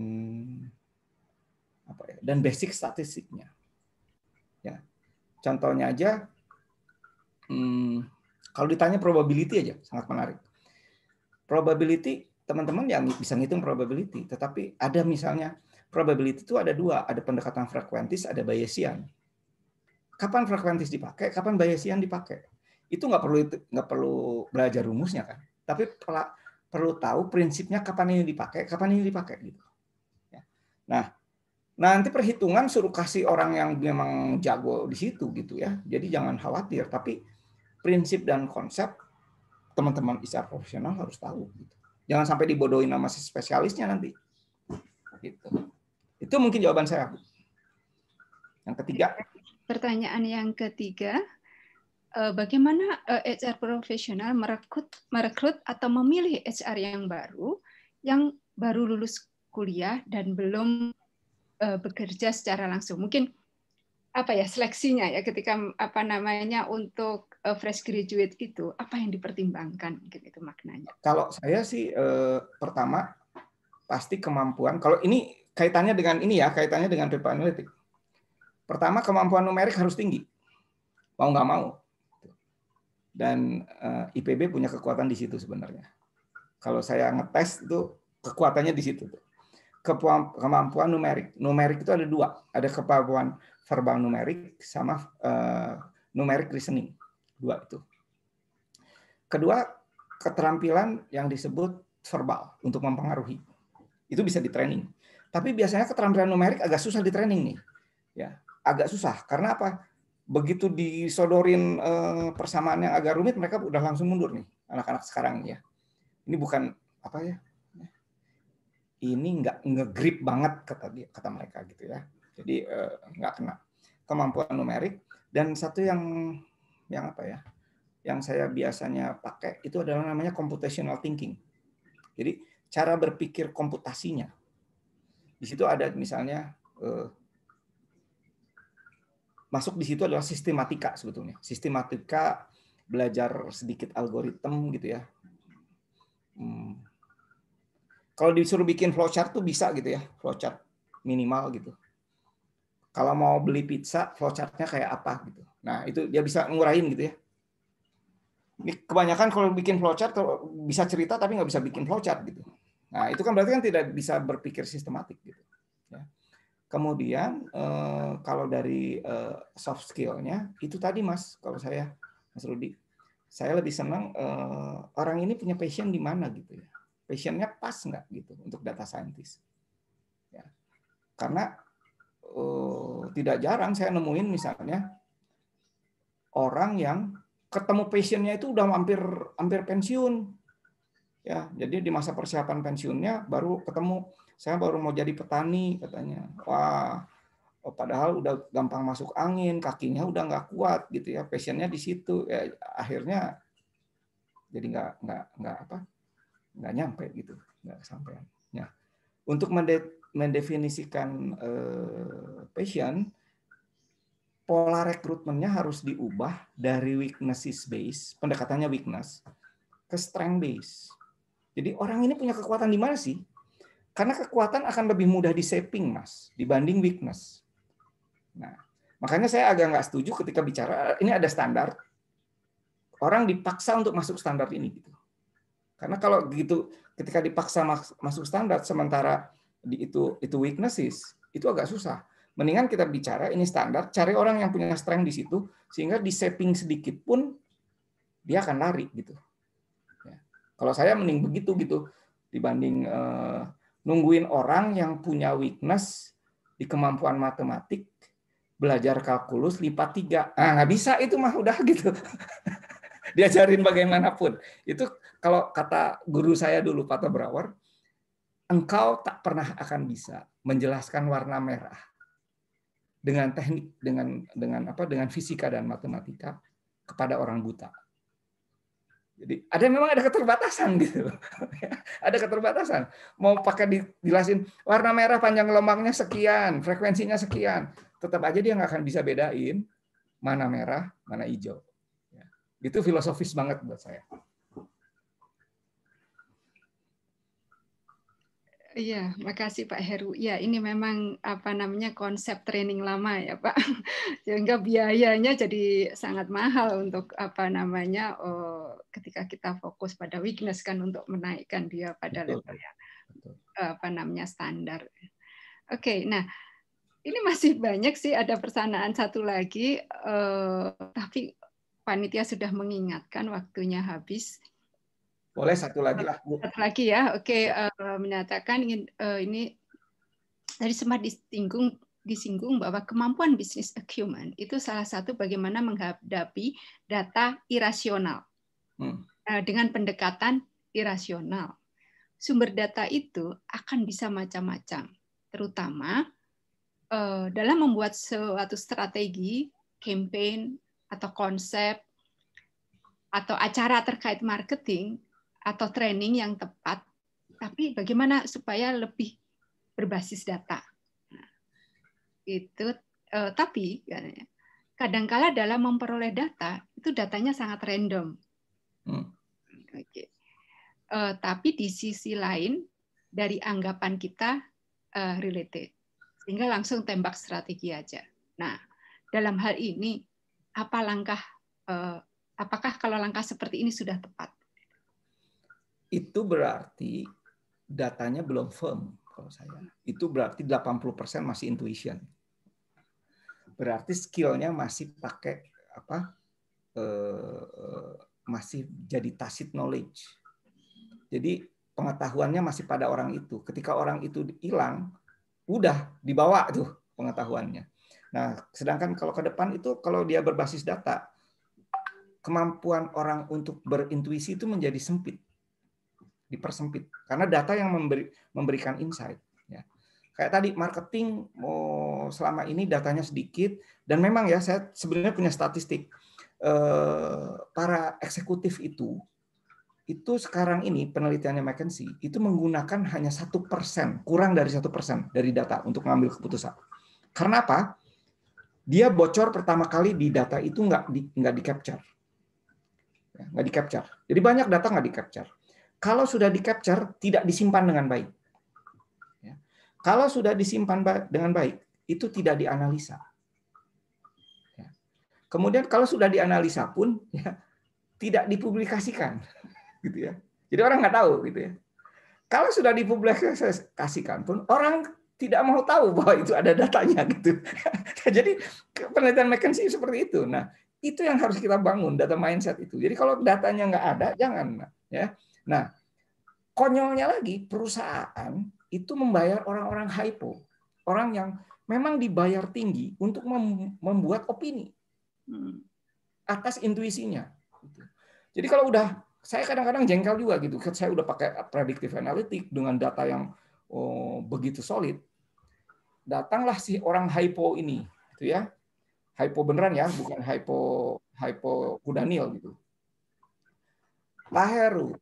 apa ya, dan basic statistiknya. Ya, contohnya aja, hmm, kalau ditanya probability aja sangat menarik probability teman-teman yang bisa ngitung probability, tetapi ada misalnya probability itu ada dua, ada pendekatan frekuentis, ada Bayesian. Kapan frekuentis dipakai, kapan Bayesian dipakai? Itu nggak perlu nggak perlu belajar rumusnya kan, tapi perlu tahu prinsipnya kapan ini dipakai, kapan ini dipakai gitu. Ya. Nah, nanti perhitungan suruh kasih orang yang memang jago di situ gitu ya. Jadi jangan khawatir, tapi prinsip dan konsep teman-teman HR profesional harus tahu. Gitu. Jangan sampai dibodohin sama si spesialisnya nanti. Gitu. Itu mungkin jawaban saya. Yang ketiga. Pertanyaan yang ketiga, eh, bagaimana HR eh, profesional merekrut, merekrut atau memilih HR yang baru, yang baru lulus kuliah dan belum eh, bekerja secara langsung. Mungkin apa ya seleksinya ya ketika apa namanya untuk fresh graduate itu apa yang dipertimbangkan mungkin itu maknanya. Kalau saya sih eh, pertama pasti kemampuan. Kalau ini kaitannya dengan ini ya kaitannya dengan paper analitik Pertama kemampuan numerik harus tinggi, mau nggak mau. Dan eh, IPB punya kekuatan di situ sebenarnya. Kalau saya ngetes itu kekuatannya di situ. Kemampuan numerik. Numerik itu ada dua. Ada kemampuan verbal numerik sama uh, numerik listening. Dua itu. Kedua, keterampilan yang disebut verbal untuk mempengaruhi. Itu bisa di training. Tapi biasanya keterampilan numerik agak susah di training nih. Ya, agak susah karena apa? Begitu disodorin eh, persamaan yang agak rumit, mereka udah langsung mundur nih anak-anak sekarang ya. Ini bukan apa ya? Ini nggak ngegrip banget kata dia, kata mereka gitu ya. Jadi eh, nggak kena kemampuan numerik dan satu yang yang apa ya? Yang saya biasanya pakai itu adalah namanya computational thinking. Jadi cara berpikir komputasinya. Di situ ada misalnya eh, masuk di situ adalah sistematika sebetulnya. Sistematika belajar sedikit algoritma gitu ya. Hmm. Kalau disuruh bikin flowchart tuh bisa gitu ya, flowchart minimal gitu. Kalau mau beli pizza, flowchartnya kayak apa gitu. Nah itu dia bisa ngurahin gitu ya. Kebanyakan kalau bikin flowchart bisa cerita tapi nggak bisa bikin flowchart gitu. Nah itu kan berarti kan tidak bisa berpikir sistematik gitu. Ya. Kemudian eh, kalau dari eh, soft skill-nya itu tadi Mas, kalau saya Mas Rudi, saya lebih senang eh, orang ini punya passion di mana gitu ya. Passionnya pas nggak gitu untuk data scientist. Ya. Karena tidak jarang saya nemuin misalnya orang yang ketemu passionnya itu udah hampir hampir pensiun. Ya, jadi di masa persiapan pensiunnya baru ketemu saya baru mau jadi petani katanya. Wah, oh, padahal udah gampang masuk angin, kakinya udah nggak kuat gitu ya, passionnya di situ. Ya, akhirnya jadi nggak nggak nggak apa nggak nyampe gitu, nggak sampai. Ya. Untuk mendefinisikan eh, passion, pola rekrutmennya harus diubah dari weaknesses base, pendekatannya weakness, ke strength base. Jadi orang ini punya kekuatan di mana sih? Karena kekuatan akan lebih mudah di shaping, Mas, dibanding weakness. Nah, makanya saya agak nggak setuju ketika bicara ini ada standar. Orang dipaksa untuk masuk standar ini gitu. Karena kalau gitu ketika dipaksa masuk standar sementara itu itu weaknesses, itu agak susah. Mendingan kita bicara ini standar, cari orang yang punya strength di situ sehingga di shaping sedikit pun dia akan lari gitu. Ya. Kalau saya mending begitu gitu dibanding uh, nungguin orang yang punya weakness di kemampuan matematik, belajar kalkulus lipat tiga. Nah, nggak bisa itu mah udah gitu. Diajarin bagaimanapun. Itu kalau kata guru saya dulu, Pak Brower, engkau tak pernah akan bisa menjelaskan warna merah dengan teknik dengan dengan apa dengan fisika dan matematika kepada orang buta. Jadi ada memang ada keterbatasan gitu. ada keterbatasan. Mau pakai dijelasin warna merah panjang gelombangnya sekian, frekuensinya sekian, tetap aja dia nggak akan bisa bedain mana merah, mana hijau. Ya. Itu filosofis banget buat saya. Iya, makasih Pak Heru. Ya, ini memang apa namanya konsep training lama ya Pak, sehingga biayanya jadi sangat mahal untuk apa namanya oh, ketika kita fokus pada weakness kan untuk menaikkan dia pada Betul. level yang apa namanya standar. Oke, nah ini masih banyak sih ada persanaan satu lagi, eh, tapi panitia sudah mengingatkan waktunya habis. Boleh satu lagi lah, Bu. Satu lagi ya. Oke, uh, menyatakan ingin uh, ini tadi sempat disinggung disinggung bahwa kemampuan bisnis acumen itu salah satu bagaimana menghadapi data irasional. Hmm. eh, dengan pendekatan irasional. Sumber data itu akan bisa macam-macam, terutama eh, dalam membuat suatu strategi, campaign, atau konsep, atau acara terkait marketing, atau training yang tepat, tapi bagaimana supaya lebih berbasis data. Nah, itu eh, tapi kadangkala dalam memperoleh data itu datanya sangat random. Hmm. Oke. Uh, tapi di sisi lain dari anggapan kita uh, related, sehingga langsung tembak strategi aja. Nah, dalam hal ini apa langkah? Uh, apakah kalau langkah seperti ini sudah tepat? Itu berarti datanya belum firm kalau saya. Itu berarti 80% masih intuition. Berarti skillnya masih pakai apa eh, masih jadi tacit knowledge. Jadi pengetahuannya masih pada orang itu. Ketika orang itu hilang udah dibawa tuh pengetahuannya. Nah sedangkan kalau ke depan itu kalau dia berbasis data kemampuan orang untuk berintuisi itu menjadi sempit dipersempit. Karena data yang memberi, memberikan insight kayak tadi marketing mau selama ini datanya sedikit dan memang ya saya sebenarnya punya statistik eh, para eksekutif itu itu sekarang ini penelitiannya McKinsey itu menggunakan hanya satu persen kurang dari satu persen dari data untuk mengambil keputusan. Karena apa? Dia bocor pertama kali di data itu nggak di, nggak di capture. Ya, nggak di capture. Jadi banyak data nggak di capture kalau sudah di capture tidak disimpan dengan baik kalau sudah disimpan dengan baik, itu tidak dianalisa. Ya. Kemudian kalau sudah dianalisa pun ya, tidak dipublikasikan, gitu ya. Jadi orang nggak tahu, gitu ya. Kalau sudah dipublikasikan pun orang tidak mau tahu bahwa itu ada datanya, gitu. Jadi penelitian McKinsey seperti itu. Nah, itu yang harus kita bangun data mindset itu. Jadi kalau datanya nggak ada, jangan, ya. Nah, konyolnya lagi perusahaan itu membayar orang-orang hypo, orang yang memang dibayar tinggi untuk membuat opini hmm. atas intuisinya. Jadi kalau udah saya kadang-kadang jengkel juga gitu, saya udah pakai predictive analytic dengan data yang oh, begitu solid, datanglah si orang hypo ini, gitu ya, hypo beneran ya, bukan hypo hypo kudanil gitu. Pak Heru,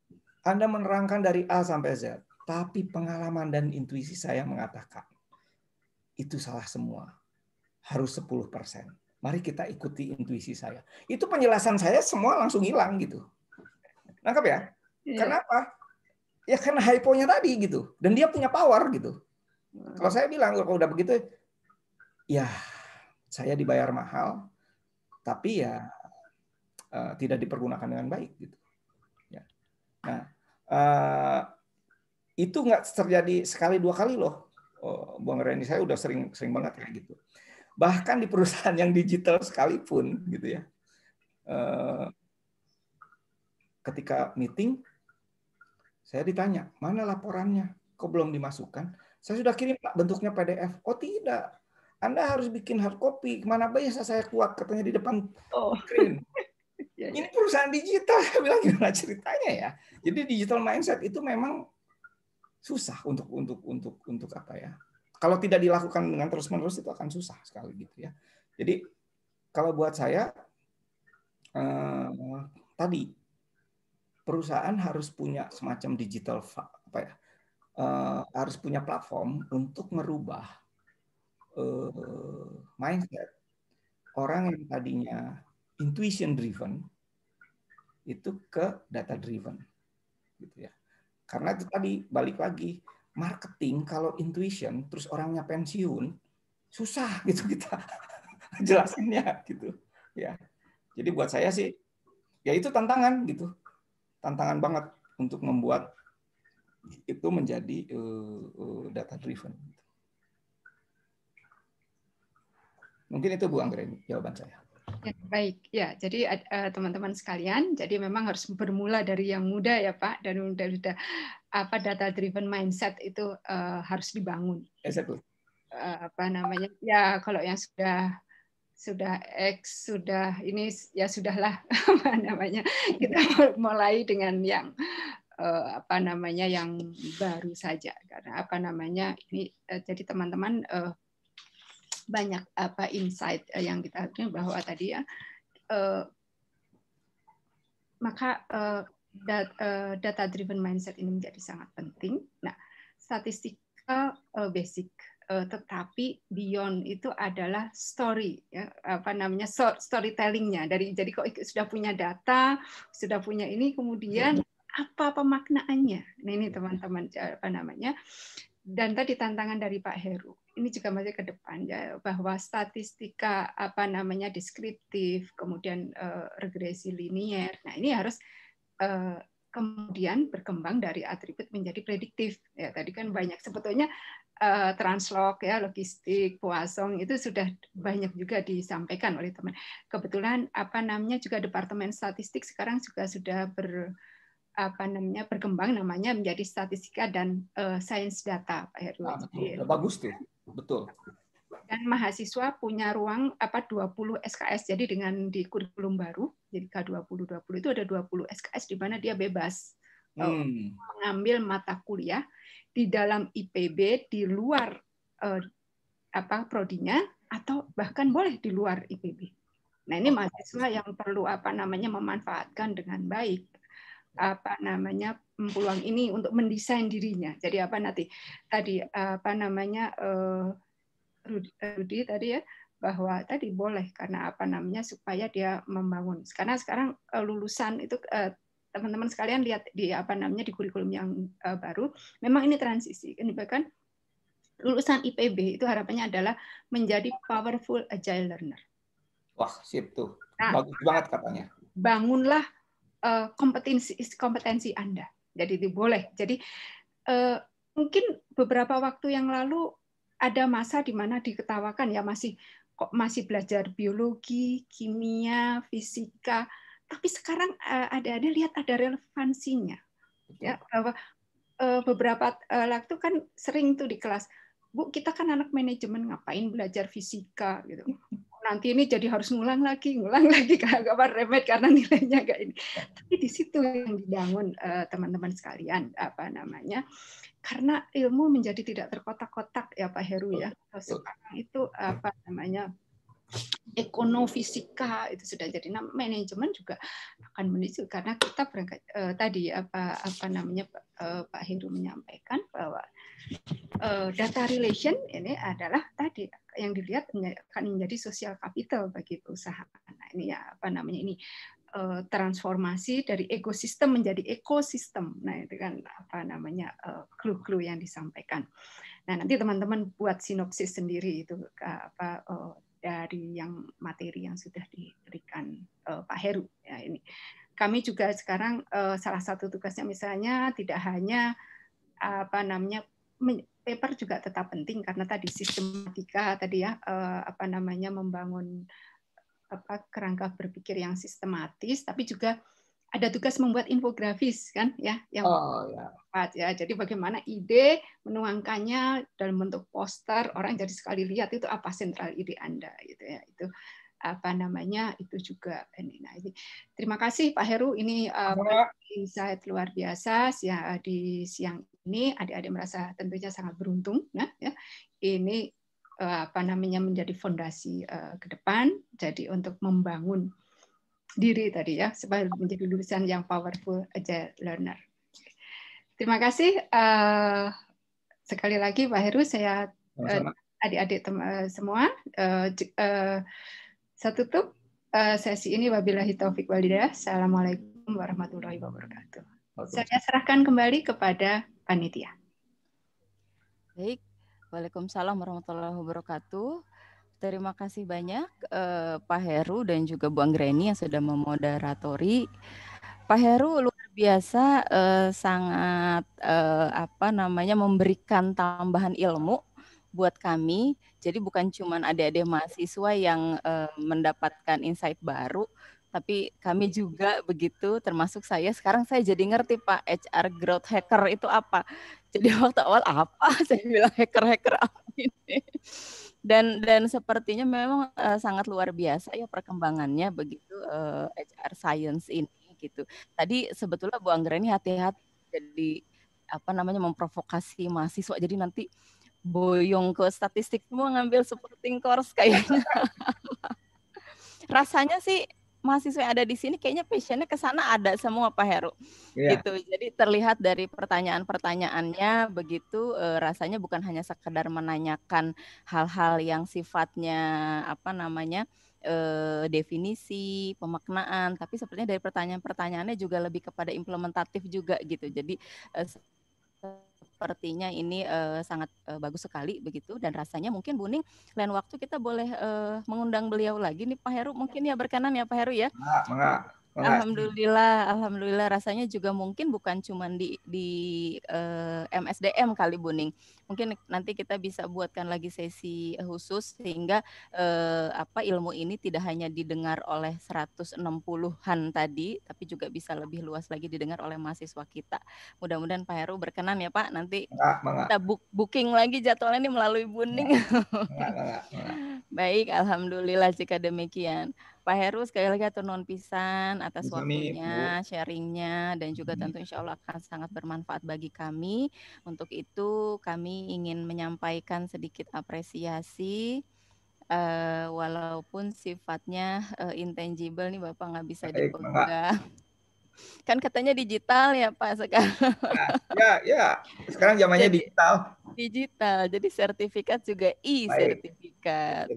Anda menerangkan dari A sampai Z tapi pengalaman dan intuisi saya mengatakan itu salah semua. Harus 10%. Mari kita ikuti intuisi saya. Itu penjelasan saya semua langsung hilang gitu. Nangkap ya? Iya. Kenapa? Ya karena hyponya tadi gitu. Dan dia punya power gitu. Kalau saya bilang kalau udah begitu ya saya dibayar mahal tapi ya uh, tidak dipergunakan dengan baik gitu. Nah, uh, itu nggak terjadi sekali dua kali loh, oh, Bang Reni. Saya udah sering sering banget kayak gitu. Bahkan di perusahaan yang digital sekalipun, gitu ya. Eh, ketika meeting, saya ditanya mana laporannya, kok belum dimasukkan? Saya sudah kirim Pak bentuknya PDF. Oh tidak, Anda harus bikin hard copy. Ke mana bisa saya kuat katanya di depan oh. screen. Ya, ya. Ini perusahaan digital, saya bilang gimana ceritanya ya. Jadi digital mindset itu memang susah untuk untuk untuk untuk apa ya kalau tidak dilakukan dengan terus menerus itu akan susah sekali gitu ya jadi kalau buat saya eh, tadi perusahaan harus punya semacam digital apa ya eh, harus punya platform untuk merubah eh, mindset orang yang tadinya intuition driven itu ke data driven gitu ya karena itu tadi balik lagi marketing kalau intuition terus orangnya pensiun susah gitu kita jelasinnya gitu ya. Jadi buat saya sih ya itu tantangan gitu. Tantangan banget untuk membuat itu menjadi uh, uh, data driven. Mungkin itu Bu Anggreni jawaban saya. Ya, baik, ya. Jadi eh, teman-teman uh, sekalian, jadi memang harus bermula dari yang muda ya Pak, dan sudah apa data driven mindset itu uh, harus dibangun. Exactly. Uh, apa namanya? Ya kalau yang sudah sudah X sudah ini ya sudahlah apa namanya kita mulai dengan yang uh, apa namanya yang baru saja karena apa namanya ini uh, jadi teman-teman uh, banyak apa insight yang kita bahwa tadi ya uh, maka uh, data driven mindset ini menjadi sangat penting. Nah, statistika uh, basic uh, tetapi beyond itu adalah story ya apa namanya storytellingnya. Dari jadi kok sudah punya data sudah punya ini kemudian apa pemaknaannya? Nah ini teman-teman apa namanya dan tadi tantangan dari Pak Heru ini juga masih ke depan ya bahwa statistika apa namanya deskriptif kemudian uh, regresi linier. Nah ini harus uh, kemudian berkembang dari atribut menjadi prediktif. Ya tadi kan banyak sebetulnya uh, translog ya logistik puasong itu sudah banyak juga disampaikan oleh teman. Kebetulan apa namanya juga departemen statistik sekarang juga sudah ber apa namanya berkembang namanya menjadi statistika dan uh, sains data Pak Heru. Nah, betul. Bagus tuh. Betul. Dan mahasiswa punya ruang apa 20 SKS. Jadi dengan di kurikulum baru jadi K20 20 itu ada 20 SKS di mana dia bebas hmm. mengambil mata kuliah di dalam IPB di luar eh, apa prodinya atau bahkan boleh di luar IPB. Nah ini mahasiswa yang perlu apa namanya memanfaatkan dengan baik apa namanya peluang ini untuk mendesain dirinya. Jadi apa nanti tadi apa namanya eh, Rudi, tadi ya bahwa tadi boleh karena apa namanya supaya dia membangun. Karena sekarang eh, lulusan itu eh, teman-teman sekalian lihat di apa namanya di kurikulum yang baru, memang ini transisi. Kan bahkan lulusan IPB itu harapannya adalah menjadi powerful agile learner. Wah, sip tuh. Nah, Bagus banget katanya. Bangunlah kompetensi kompetensi Anda. Jadi itu boleh. Jadi uh, mungkin beberapa waktu yang lalu ada masa di mana diketawakan ya masih kok masih belajar biologi, kimia, fisika, tapi sekarang uh, ada ada lihat ada relevansinya. Ya bahwa beberapa waktu kan sering tuh di kelas bu kita kan anak manajemen ngapain belajar fisika? Gitu nanti ini jadi harus ngulang lagi ngulang lagi kapan remet karena nilainya gak ini. Tapi di situ yang dibangun teman-teman uh, sekalian apa namanya karena ilmu menjadi tidak terkotak-kotak ya Pak Heru ya. Sekarang itu apa namanya ekonomifisika itu sudah jadi. Nah, manajemen juga akan menuju karena kita berangkat eh, tadi apa apa namanya eh, Pak Heru menyampaikan bahwa eh, data relation ini adalah tadi yang dilihat akan menjadi sosial capital bagi perusahaan. Nah, ini ya apa namanya ini eh, transformasi dari ekosistem menjadi ekosistem. Nah, itu kan apa namanya eh, clue-clue yang disampaikan. Nah, nanti teman-teman buat sinopsis sendiri itu apa dari yang materi yang sudah diberikan Pak Heru ya ini. Kami juga sekarang salah satu tugasnya misalnya tidak hanya apa namanya paper juga tetap penting karena tadi sistematika tadi ya uh, apa namanya membangun apa kerangka berpikir yang sistematis tapi juga ada tugas membuat infografis kan ya yang oh, ya. ya jadi bagaimana ide menuangkannya dalam bentuk poster orang jadi sekali lihat itu apa sentral ide anda gitu ya itu apa namanya itu juga. Ini nah ini. Terima kasih Pak Heru. Ini uh, insight luar biasa. Ya di siang ini adik-adik merasa tentunya sangat beruntung nah ya. Ini uh, apa namanya menjadi fondasi uh, ke depan jadi untuk membangun diri tadi ya supaya menjadi lulusan yang powerful aja learner. Terima kasih uh, sekali lagi Pak Heru saya adik-adik uh, semua uh, uh, saya tutup uh, sesi ini wabillahi taufik walhidayah. Assalamualaikum warahmatullahi wabarakatuh. Saya serahkan kembali kepada panitia. Baik, Waalaikumsalam warahmatullahi wabarakatuh. Terima kasih banyak uh, Pak Heru dan juga Bu Anggreni yang sudah memoderatori. Pak Heru luar biasa uh, sangat uh, apa namanya memberikan tambahan ilmu buat kami. Jadi bukan cuma adik-adik mahasiswa yang uh, mendapatkan insight baru, tapi kami juga begitu termasuk saya sekarang saya jadi ngerti Pak HR growth hacker itu apa. Jadi waktu awal apa saya bilang hacker-hacker apa ini dan dan sepertinya memang uh, sangat luar biasa ya perkembangannya begitu uh, HR science ini gitu. Tadi sebetulnya Bu Anggreni hati-hati jadi apa namanya memprovokasi mahasiswa jadi nanti boyong ke statistik semua ngambil supporting course kayaknya. Rasanya sih mahasiswa yang ada di sini kayaknya passionnya ke sana ada semua Pak Heru. Yeah. Gitu. Jadi terlihat dari pertanyaan-pertanyaannya begitu e, rasanya bukan hanya sekedar menanyakan hal-hal yang sifatnya apa namanya e, definisi, pemaknaan, tapi sepertinya dari pertanyaan-pertanyaannya juga lebih kepada implementatif juga gitu. Jadi e, sepertinya ini uh, sangat uh, bagus sekali begitu dan rasanya mungkin Buning lain waktu kita boleh uh, mengundang beliau lagi nih Pak Heru mungkin ya berkenan ya Pak Heru ya. Enggak, enggak. Alhamdulillah, alhamdulillah rasanya juga mungkin bukan cuma di di uh, eh, MSDM kali Buning. Mungkin nanti kita bisa buatkan lagi sesi khusus sehingga uh, apa ilmu ini tidak hanya didengar oleh 160-an tadi, tapi juga bisa lebih luas lagi didengar oleh mahasiswa kita. Mudah-mudahan Pak Heru berkenan ya Pak nanti enggak, kita book, booking lagi jadwalnya ini melalui Buning. Enggak, enggak, Baik, alhamdulillah jika demikian. Pak Heru sekali lagi atur non pisan atas waktunya, sharingnya, dan juga tentu insya Allah akan sangat bermanfaat bagi kami. Untuk itu kami ingin menyampaikan sedikit apresiasi uh, walaupun sifatnya uh, intangible nih Bapak nggak bisa dipegang. Kan katanya digital ya Pak sekarang. Ya, ya, sekarang zamannya digital. Digital, jadi sertifikat juga e-sertifikat.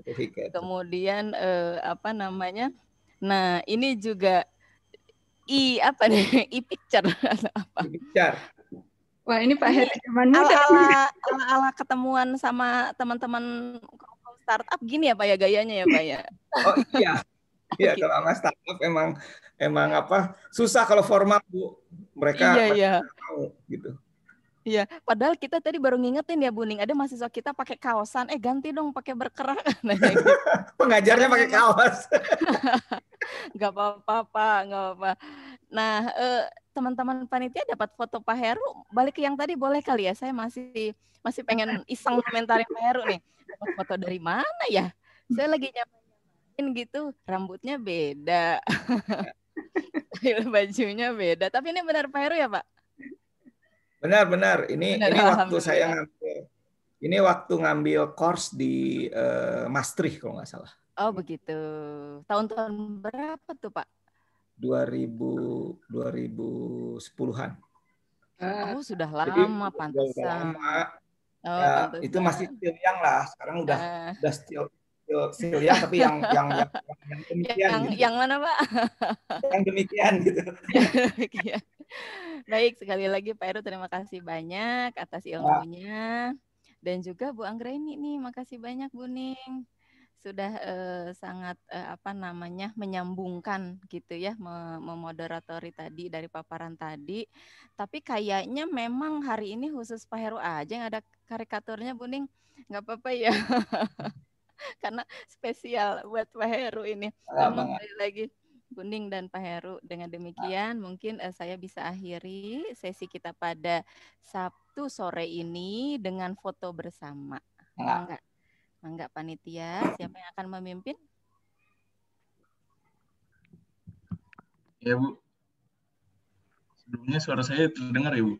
Kemudian eh, apa namanya? Nah, ini juga i apa nih? E-picture apa? E-picture. Wah, ini Pak Heri ala, ala, ala, ala ketemuan sama teman-teman startup gini ya Pak ya gayanya ya Pak ya. Oh iya. Iya, kalau sama startup emang emang apa susah kalau formal bu mereka iya, iya. mau gitu. Iya, padahal kita tadi baru ngingetin ya Buning, ada mahasiswa kita pakai kaosan, eh ganti dong pakai berkerak. Nah, gitu. Pengajarnya pakai kaos. gak apa-apa, Pak, gak apa-apa. Nah, eh, teman-teman panitia dapat foto Pak Heru, balik ke yang tadi boleh kali ya, saya masih masih pengen iseng komentarin Pak Heru nih. Foto dari mana ya? Saya lagi nyamain gitu, rambutnya beda. bajunya beda. Tapi ini benar Pak Heru ya Pak? Benar benar. Ini benar, ini waktu saya ngambil ini waktu ngambil course di uh, Maastricht kalau nggak salah. Oh begitu. Tahun-tahun berapa tuh Pak? 2000 2010-an. Oh sudah lama pantesan. Lama. Oh, ya, itu masih still yang lah. Sekarang udah uh. udah still Silya tapi yang yang yang, yang demikian yang, gitu. yang mana pak? Yang demikian gitu. Baik sekali lagi Pak Heru terima kasih banyak atas ilmunya. Dan juga Bu Anggraini nih makasih banyak Bu Ning. Sudah eh, sangat eh, apa namanya menyambungkan gitu ya memoderatori tadi dari paparan tadi. Tapi kayaknya memang hari ini khusus Pak Heru aja yang ada karikaturnya Bu Ning. Nggak apa-apa ya karena spesial buat Pak Heru ini. Memang lagi Kuning dan Pak Heru. Dengan demikian mungkin uh, saya bisa akhiri sesi kita pada Sabtu sore ini dengan foto bersama. Mangga, mangga panitia, siapa yang akan memimpin? Ya Bu. Sebelumnya suara saya terdengar ya Bu?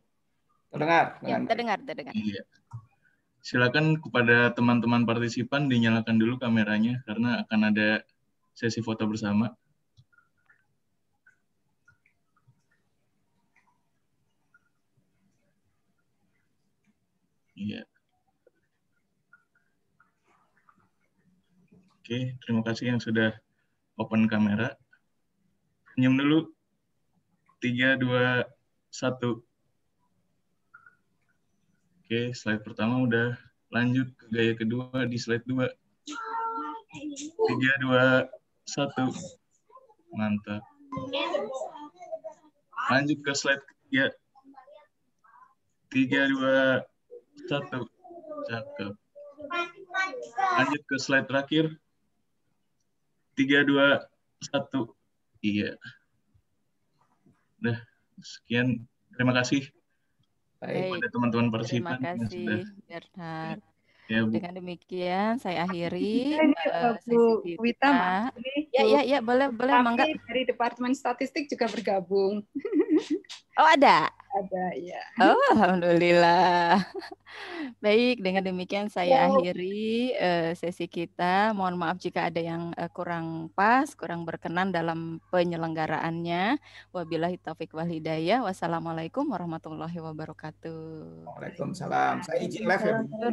Terdengar. Ya, terdengar, terdengar. Iya silakan kepada teman-teman partisipan dinyalakan dulu kameranya karena akan ada sesi foto bersama. Iya. Oke, terima kasih yang sudah open kamera. Senyum dulu. Tiga, dua, satu. Oke, slide pertama udah lanjut ke gaya kedua di slide dua. Tiga, dua, satu. Mantap. Lanjut ke slide ketiga. Tiga, dua, satu. Cakep. Lanjut ke slide terakhir. Tiga, dua, satu. Iya. Udah, sekian. Terima kasih. Baik. Pada teman-teman partisipan. Terima kasih, Bernhard. Ya, Bu. Dengan demikian saya akhiri Ini uh, Bu Wita, ini Ya, ya, ya, boleh, boleh, mangga. Kami dari Departemen Statistik juga bergabung. Oh, ada. Ada, ya. Oh, alhamdulillah. Baik, dengan demikian saya Wow. akhiri eh, sesi kita. Mohon maaf jika ada yang eh, kurang pas, kurang berkenan dalam penyelenggaraannya. Wabillahi taufik wal hidayah. Wassalamualaikum warahmatullahi wabarakatuh. Waalaikumsalam. Saya izin live ya, Bu.